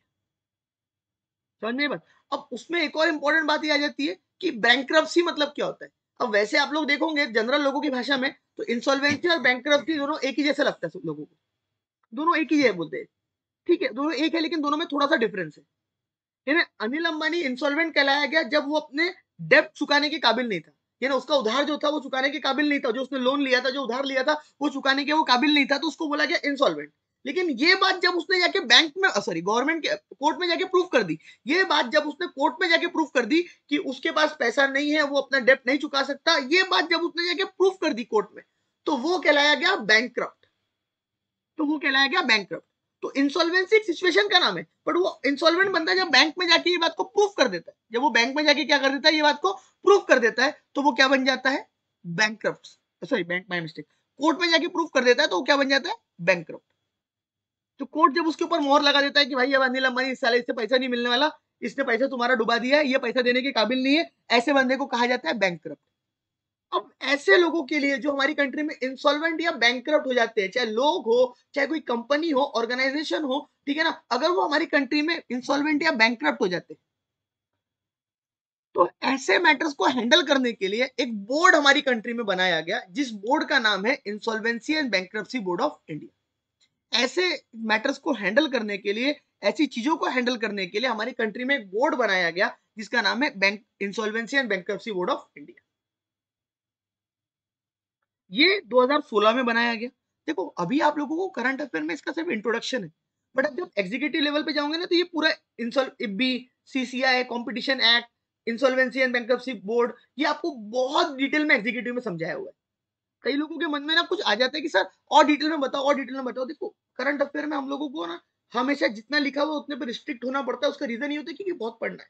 समझ में बात? अब उसमें एक और इंपॉर्टेंट बात ये आ जाती है कि बैंक मतलब क्या होता है? अब वैसे आप लोग देखोगे जनरल लोगों की भाषा में तो इंसॉल्वेंसी और बैंक दोनों एक ही जैसे लगता है लोगों को। दोनों एक ही है बोलते हैं। ठीक है, दोनों एक है लेकिन दोनों में थोड़ा सा डिफरेंस है अनिल अंबानी इंसॉल्वेंट कहलाया गया जब वो अपने डेप्ट चुकाने के काबिल नहीं था। यानी उसका उधार जो था वो चुकाने के काबिल नहीं था, जो उसने लोन लिया था, जो उधार लिया था, वो चुकाने के वो काबिल नहीं था तो उसको बोला गया इंसॉल्वेंट लेकिन ये बात जब उसने जाके बैंक में सॉरी गवर्नमेंट के कोर्ट में जाके प्रूफ कर दी, ये बात जब उसने कोर्ट में जाके प्रूव कर दी कि उसके पास पैसा नहीं है, वो अपना डेप्ट नहीं चुका सकता, ये बात जब उसने जाके प्रूफ कर दी कोर्ट में तो वो कहलाया गया बैंक तो वो कहलाया गया बैंक तो इंसॉल्वेंसी सिचुएशन का नाम है। बट वो इंसॉल्वेंट बनता है जब बैंक में जाके ये बात को प्रूफ कर देता है। जब वो बैंक में जाके क्या कर देता है, ये बात को प्रूफ कर देता है तो वो क्या बन जाता है? Bank sorry bank my mistake court में जाके प्रूफ कर देता है तो वो क्या बन जाता है? बैंक तो कोर्ट जब उसके ऊपर मोहर लगा देता है कि भाई अब अनिल अंबानी इस साल इससे पैसा नहीं मिलने वाला, इसने पैसा तुम्हारा डुबा दिया ये पैसा देने के काबिल नहीं है, ऐसे बंदे को कहा जाता है बैंक अब ऐसे लोगों के लिए जो हमारी कंट्री में इंसॉल्वेंट या बैंक हो जाते हैं, चाहे लोग हो, चाहे कोई कंपनी हो ऑर्गेनाइजेशन हो ठीक है ना? अगर वो हमारी कंट्री में इंसॉल्वेंट या बैंक हो जाते तो ऐसे मैटर्स को हैंडल करने के लिए एक बोर्ड हमारी कंट्री में बनाया गया, जिस बोर्ड का नाम है insolvency and bank board of India ऐसे मैटर्स को हैंडल करने के लिए, ऐसी चीज़ों को हैंडल करने के लिए हमारी कंट्री में बोर्ड बनाया गया, जिसका नाम है bank insolvency and bank board of India ये 2016 में बनाया गया। देखो, अभी आप लोगों को करंट अफेयर में इसका सिर्फ़ इंट्रोडक्शन है। बट अब जब एग्जीक्यूटिव लेवल पे जाओगे ना तो ये पूरा इंसॉल IBBI CCI competition act insolvency and bankruptcy board ये आपको बहुत डिटेल में एग्जीक्यूटिव में समझाया हुआ है। कई लोगों के मन में ना कुछ आ जाता है कि, सर, और डिटेल में बताओ, और डिटेल में बताओ। देखो करंट अफेयर में हम लोगों को ना, हमेशा जितना लिखा हुआ उतने पर रिस्ट्रिक्ट होना पड़ता है। उसका रीजन ये होता है कि बहुत पढ़ना है।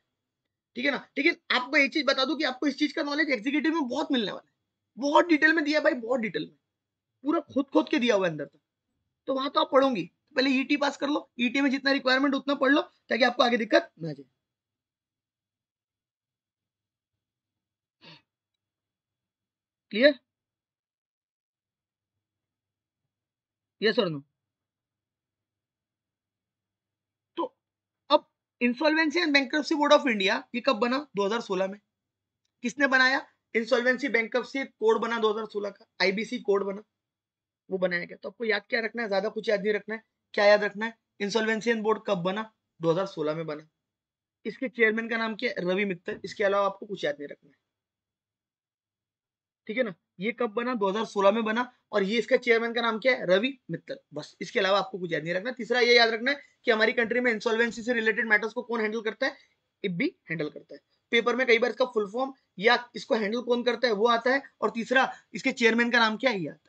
ठीक है ना? लेकिन आपको एक चीज़ बता दू कि आपको इस चीज़ का नॉलेज एग्जीक्यूटिव में बहुत मिलने वाला है। बहुत डिटेल में दिया भाई, बहुत डिटेल में। पूरा खुद खुद के दिया हुआ है अंदर तक। तो वहाँ तो आप पढ़ोगी। तो पहले ईटी e पास कर लो ईटी e में जितना रिक्वायरमेंट उतना पढ़ लो, ताकि आपको आगे दिक्कत ना जाए। क्लियर यस और नो तो अब insolvency and bankruptcy board of India ये कब बना? 2016 में। किसने बनाया? इंसॉल्वेंसी बैंक कोड बना 2016 का। आईबीसी कोड बना। वो बनाया गया। तो आपको याद क्या रखना है? ज़्यादा कुछ याद नहीं रखना है। क्या याद रखना है? इंसॉल्वेंसी बोर्ड कब बना? 2016 में बना। इसके चेयरमैन का नाम क्या है? रवि मित्तल। इसके अलावा आपको कुछ याद नहीं रखना है। ठीक है ना? ये कब बना? 2016 में बना और ये इसका चेयरमैन का नाम क्या है? रवि मित्तल। बस, इसके अलावा आपको कुछ याद नहीं रखना। तीसरा ये याद रखना है कि हमारी कंट्री में इंसॉल्वेंसी से रिलेटेड मैटर्स को कौन हैंडल करता है? इब्बी हैंडल करता है। पेपर में कई बार इसका फुल फॉर्म या इसको हैंडल कौन करता है? वो आता है। और तीसरा, इसके चेयरमैन का नाम क्या है? ये आता है।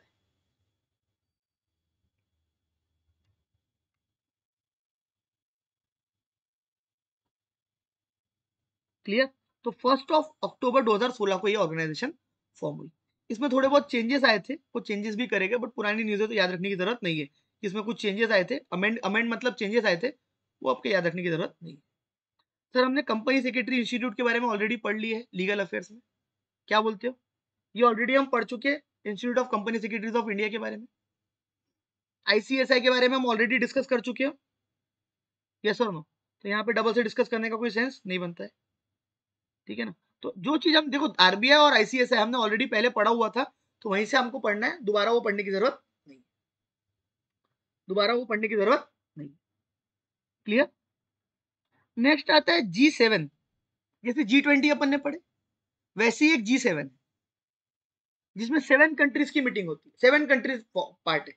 क्लियर तो फ़र्स्ट ऑफ़ अक्टूबर 2016 को ये ऑर्गेनाइजेशन फॉर्म हुई। इसमें थोड़े बहुत चेंजेस आए थे वो चेंजेस भी करेगा बट पुरानी न्यूज़ तो याद रखने की ज़रूरत नहीं है। इसमें कुछ चेंजेस आए थे अमेंड अमेंड मतलब चेंजेस आए थे, वो आपके याद रखने की ज़रूरत नहीं है। सर हमने कंपनी सेक्रेटरी इंस्टीट्यूट के बारे में ऑलरेडी पढ़ ली है लीगल अफेयर्स में। क्या बोलते हो? ये ऑलरेडी हम पढ़ चुके हैं institute of company secretaries of India के बारे में। आईसीएसआई के बारे में हम ऑलरेडी डिस्कस कर चुके हैं। यस और नो तो यहाँ पे डबल से डिस्कस करने का कोई सेंस नहीं बनता है। ठीक है ना? तो जो चीज़ हम, देखो, आरबीआई और आईसीएस है हमने ऑलरेडी पहले पढ़ा हुआ था तो वहीं से हमको पढ़ना है, दोबारा वो पढ़ने की ज़रूरत नहीं। दोबारा वो पढ़ने की ज़रूरत नहीं। क्लियर नेक्स्ट आता है जी सेवन जैसे जी ट्वेंटी अपन ने पढ़े, वैसे ही एक जी सेवन जिसमें सेवन कंट्रीज़ की मीटिंग होती है। सेवन कंट्रीज़ पार्ट है।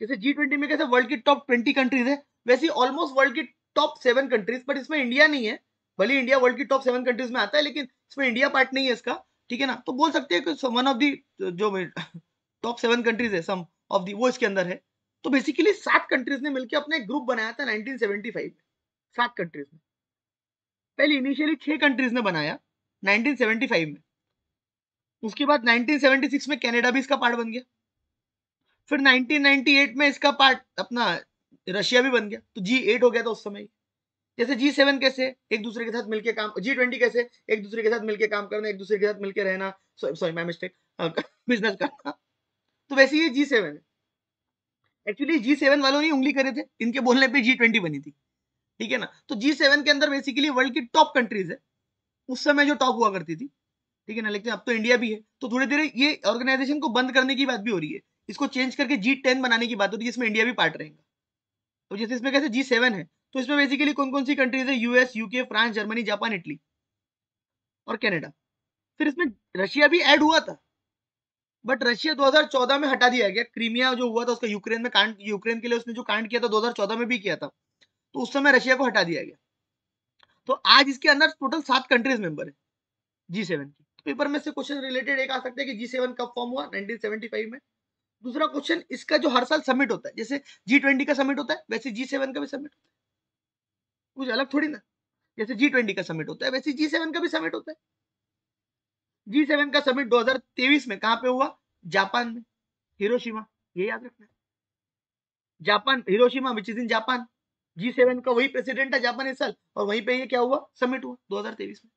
जैसे जी ट्वेंटी में कैसे वर्ल्ड की टॉप ट्वेंटी कंट्रीज़ है, वैसे ऑलमोस्ट वर्ल्ड की टॉप सेवन कंट्रीज़ पर इसमें इंडिया नहीं है भले इंडिया वर्ल्ड की टॉप सेवन कंट्रीज़ में आता है, लेकिन इसमें इंडिया पार्ट नहीं है इसका, ठीक है ना? तो बोल सकते हैं कि वन ऑफ़ दी जो टॉप सेवन कंट्रीज़ है सम ऑफ़ दी वो इसके अंदर है। तो बेसिकली सात कंट्रीज़ ने मिलकर अपना एक ग्रुप बनाया था 1975 में, सात कंट्रीज़ में। पहले इनिशियली छह कंट्रीज़ ने बनाया 1975 में। उसके बाद 1976 में कनाडा भी इसका पार्ट बन गया। फिर 1998 में इसका पार्ट अपना रशिया भी बन गया। तो जी एट हो गया था उस समय। जैसे जी सेवन कैसे? एक दूसरे के साथ मिलकर काम जी ट्वेंटी कैसे? एक दूसरे के साथ मिलकर काम करना, एक दूसरे के साथ मिलकर रहना। सॉरी माई मिस्टेक बिज़नेस करना तो वैसे ये G seven actually G seven वालों ने उंगली करे थे। इनके बोलने पे जी ट्वेंटी बनी थी। ठीक है ना? तो जी सेवन के अंदर बेसिकली वर्ल्ड की टॉप कंट्रीज़ है। उस समय जो टॉप हुआ करती थी। ठीक है ना? लेकिन अब तो इंडिया भी है। तो धीरे धीरे ये ऑर्गेनाइजेशन को बंद करने की बात भी हो रही है। इसको चेंज करके जी टेन बनाने की बात हो रही है, जिसमें इंडिया भी पार्ट रहेगा। तो जैसे इसमें कैसे जी सेवन है? तो इसमें बेसिकली कौन कौन सी कंट्रीज़ है? US UK France Germany Japan Italy और कनाडा फिर इसमें रशिया भी ऐड हुआ था। बट रशिया 2014 में हटा दिया गया। क्रीमिया जो हुआ था उसका यूक्रेन में कांड, यूक्रेन के लिए उसने जो कांड किया था 2014 में भी किया था। तो उस समय रशिया को हटा दिया गया। तो आज इसके अंदर टोटल सात कंट्रीज़ मेंबर है जी सेवन की। पेपर में से क्वेश्चन रिलेटेड एक आ सकता है कि जी सेवन कब फॉर्म हुआ? 1975 में। दूसरा क्वेश्चन इसका जो हर साल सबमिट होता है, जैसे जी ट्वेंटी का सबमिट होता है, वैसे जी सेवन का भी सबमिट होता है। कुछ अलग थोड़ी ना। जैसे जी ट्वेंटी का सबमिट होता है, वैसे जी सेवन का भी सबमिट होता है। जी सेवन का सबमिट 2023 में कहाँ पे हुआ? जापान में। हिरोशिमा, ये याद रखना। Japan, Hiroshima which is in Japan G seven का वही प्रेसिडेंट है जापान इस साल, और वहीं पे ये क्या हुआ? सबमिट हुआ 2023 में।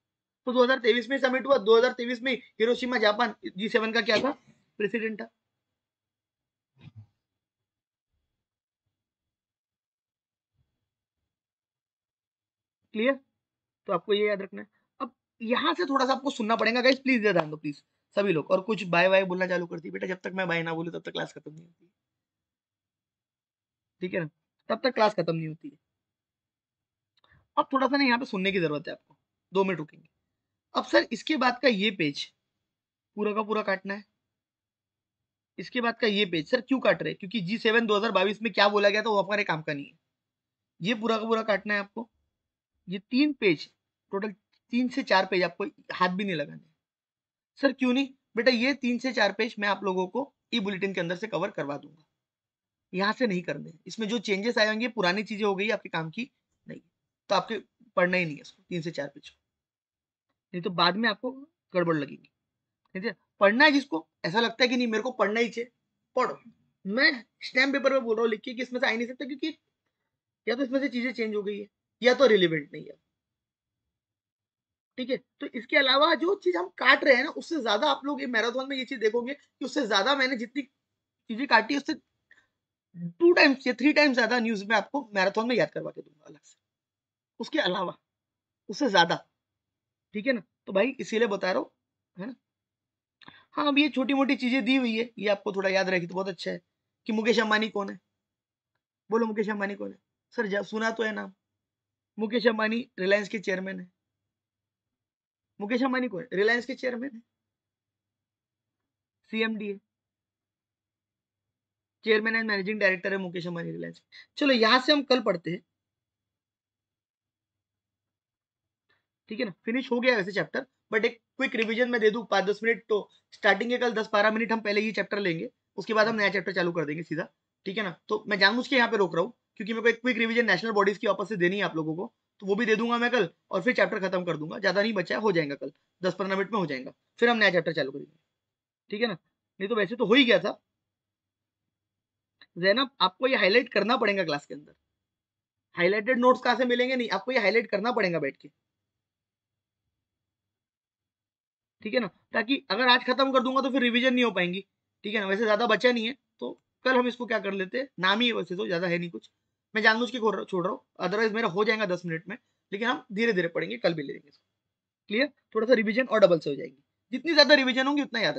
तो 2023 में सबमिट हुआ 2023 में हिरोशिमा जापान जी सेवन का क्या था? प्रेसिडेंट था। क्लियर तो आपको ये याद रखना है। अब यहाँ से थोड़ा सा आपको सुनना पड़ेगा गाइज़ प्लीज़ ध्यान दो प्लीज़ सभी लोग, और कुछ बाय बाय बोलना चालू करती है बेटा, जब तक मैं बाय ना बोलूँ, तब तक क्लास खत्म नहीं होती। ठीक है ना? तब तक क्लास खत्म नहीं होती है। अब थोड़ा सा ना यहाँ पे सुनने की ज़रूरत है आपको। दो मिनट रुकेंगे। अब सर, इसके बाद का ये पेज पूरा का पूरा काटना है। इसके बाद का ये पेज सर, क्यों काट रहे हैं? क्योंकि जी सेवन दो हज़ार बाईस में क्या बोला गया था, वो हमारे काम का नहीं है। ये पूरा का पूरा काटना है आपको। ये तीन पेज टोटल तीन से चार पेज आपको हाथ भी नहीं लगाने। सर, क्यों नहीं? बेटा, ये तीन से चार पेज मैं आप लोगों को ई बुलेटिन के अंदर से कवर करवा दूँगा। यहाँ से नहीं करने। इसमें जो चेंजेस आए होंगे, पुरानी चीज़ें हो गई, आपके काम की नहीं। तो आपके पढ़ना ही नहीं है इसको, तीन से चार पेज नहीं तो बाद में आपको गड़बड़ लगेगी। ठीक है? पढ़ना है जिसको, ऐसा लगता है कि नहीं, मेरे को पढ़ना ही चाहिए। पढ़ो। मैं स्टैम्प पेपर में बोल रहा हूँ लिख के कि इसमें से आ नहीं सकता क्योंकि या तो इसमें से चीज़ें चेंज हो गई है। या तो रिलेवेंट नहीं है। ठीक है? तो इसके अलावा जो चीज़ हम काट रहे हैं ना, उससे ज़्यादा आप लोग मैराथन में ये चीज़ देखोगे कि उससे ज़्यादा मैंने जितनी चीज़ें काटी उससे टू टाइम्स या थ्री टाइम्स ज़्यादा न्यूज़ में आपको मैराथन में याद करवा के दूँगा अलग से। उसके अलावा उससे ज़्यादा। ठीक है ना? तो भाई इसीलिए बता रहा हूँ, है ना? हाँ अब ये छोटी मोटी चीज़ें दी हुई है, ये आपको थोड़ा याद रहेगी तो बहुत अच्छा है कि मुकेश अंबानी कौन है? बोलो मुकेश अंबानी कौन है? सर सुना तो है नाम। मुकेश अंबानी रिलायंस के चेयरमैन है। मुकेश अंबानी कौन? रिलायंस के चेयरमैन है। सीएमडी है। चेयरमैन एंड मैनेजिंग डायरेक्टर है मुकेश अंबानी रिलायंस चलो, यहाँ से हम कल पढ़ते हैं। ठीक है ना? फिनिश हो गया वैसे चैप्टर बट एक क्विक रिवीजन में दे दू, पाँच दस मिनट तो स्टार्टिंग के कल, दस बारह मिनट हम पहले ही चैप्टर लेंगे, उसके बाद हम नया चैप्टर चालू कर देंगे सीधा। ठीक है ना? तो मैं जानबूझ के यहाँ पे रोक रहा हूँ। क्योंकि मेरे को एक क्विक रिवीजन नेशनल बॉडीज की वापस से देनी है आप लोगों को तो वो भी दे दूँगा मैं कल, और फिर चैप्टर खत्म कर दूँगा। ज़्यादा नहीं बचा, हो जाएगा कल। दस पंद्रह मिनट में हो जाएगा। फिर हम नया चैप्टर चालू करेंगे। ठीक है ना? नहीं तो वैसे तो हो ही गया था। जैनब आपको ये हाईलाइट करना पड़ेगा क्लास के अंदर। हाईलाइटेड नोट्स कहाँ से मिलेंगे? नहीं, आपको ये हाईलाइट करना पड़ेगा बैठ के। ठीक है ना? ताकि अगर आज खत्म कर दूँगा तो फिर रिवीजन नहीं हो पाएँगी। ठीक है ना? वैसे ज़्यादा बचा नहीं है तो कल हम इसको क्या कर लेते नाम ही है वैसे तो ज़्यादा है नहीं कुछ। मैं लू के छोड़ रहा हूँ। अदरवाइज़ मेरा हो जाएगा दस मिनट में, लेकिन हम धीरे धीरे पढ़ेंगे, कल भी ले लेंगे क्लियर थोड़ा सा रिविजन और डबल से हो जाएगी। जितनी ज़्यादा रिविजन होंगी, उतना याद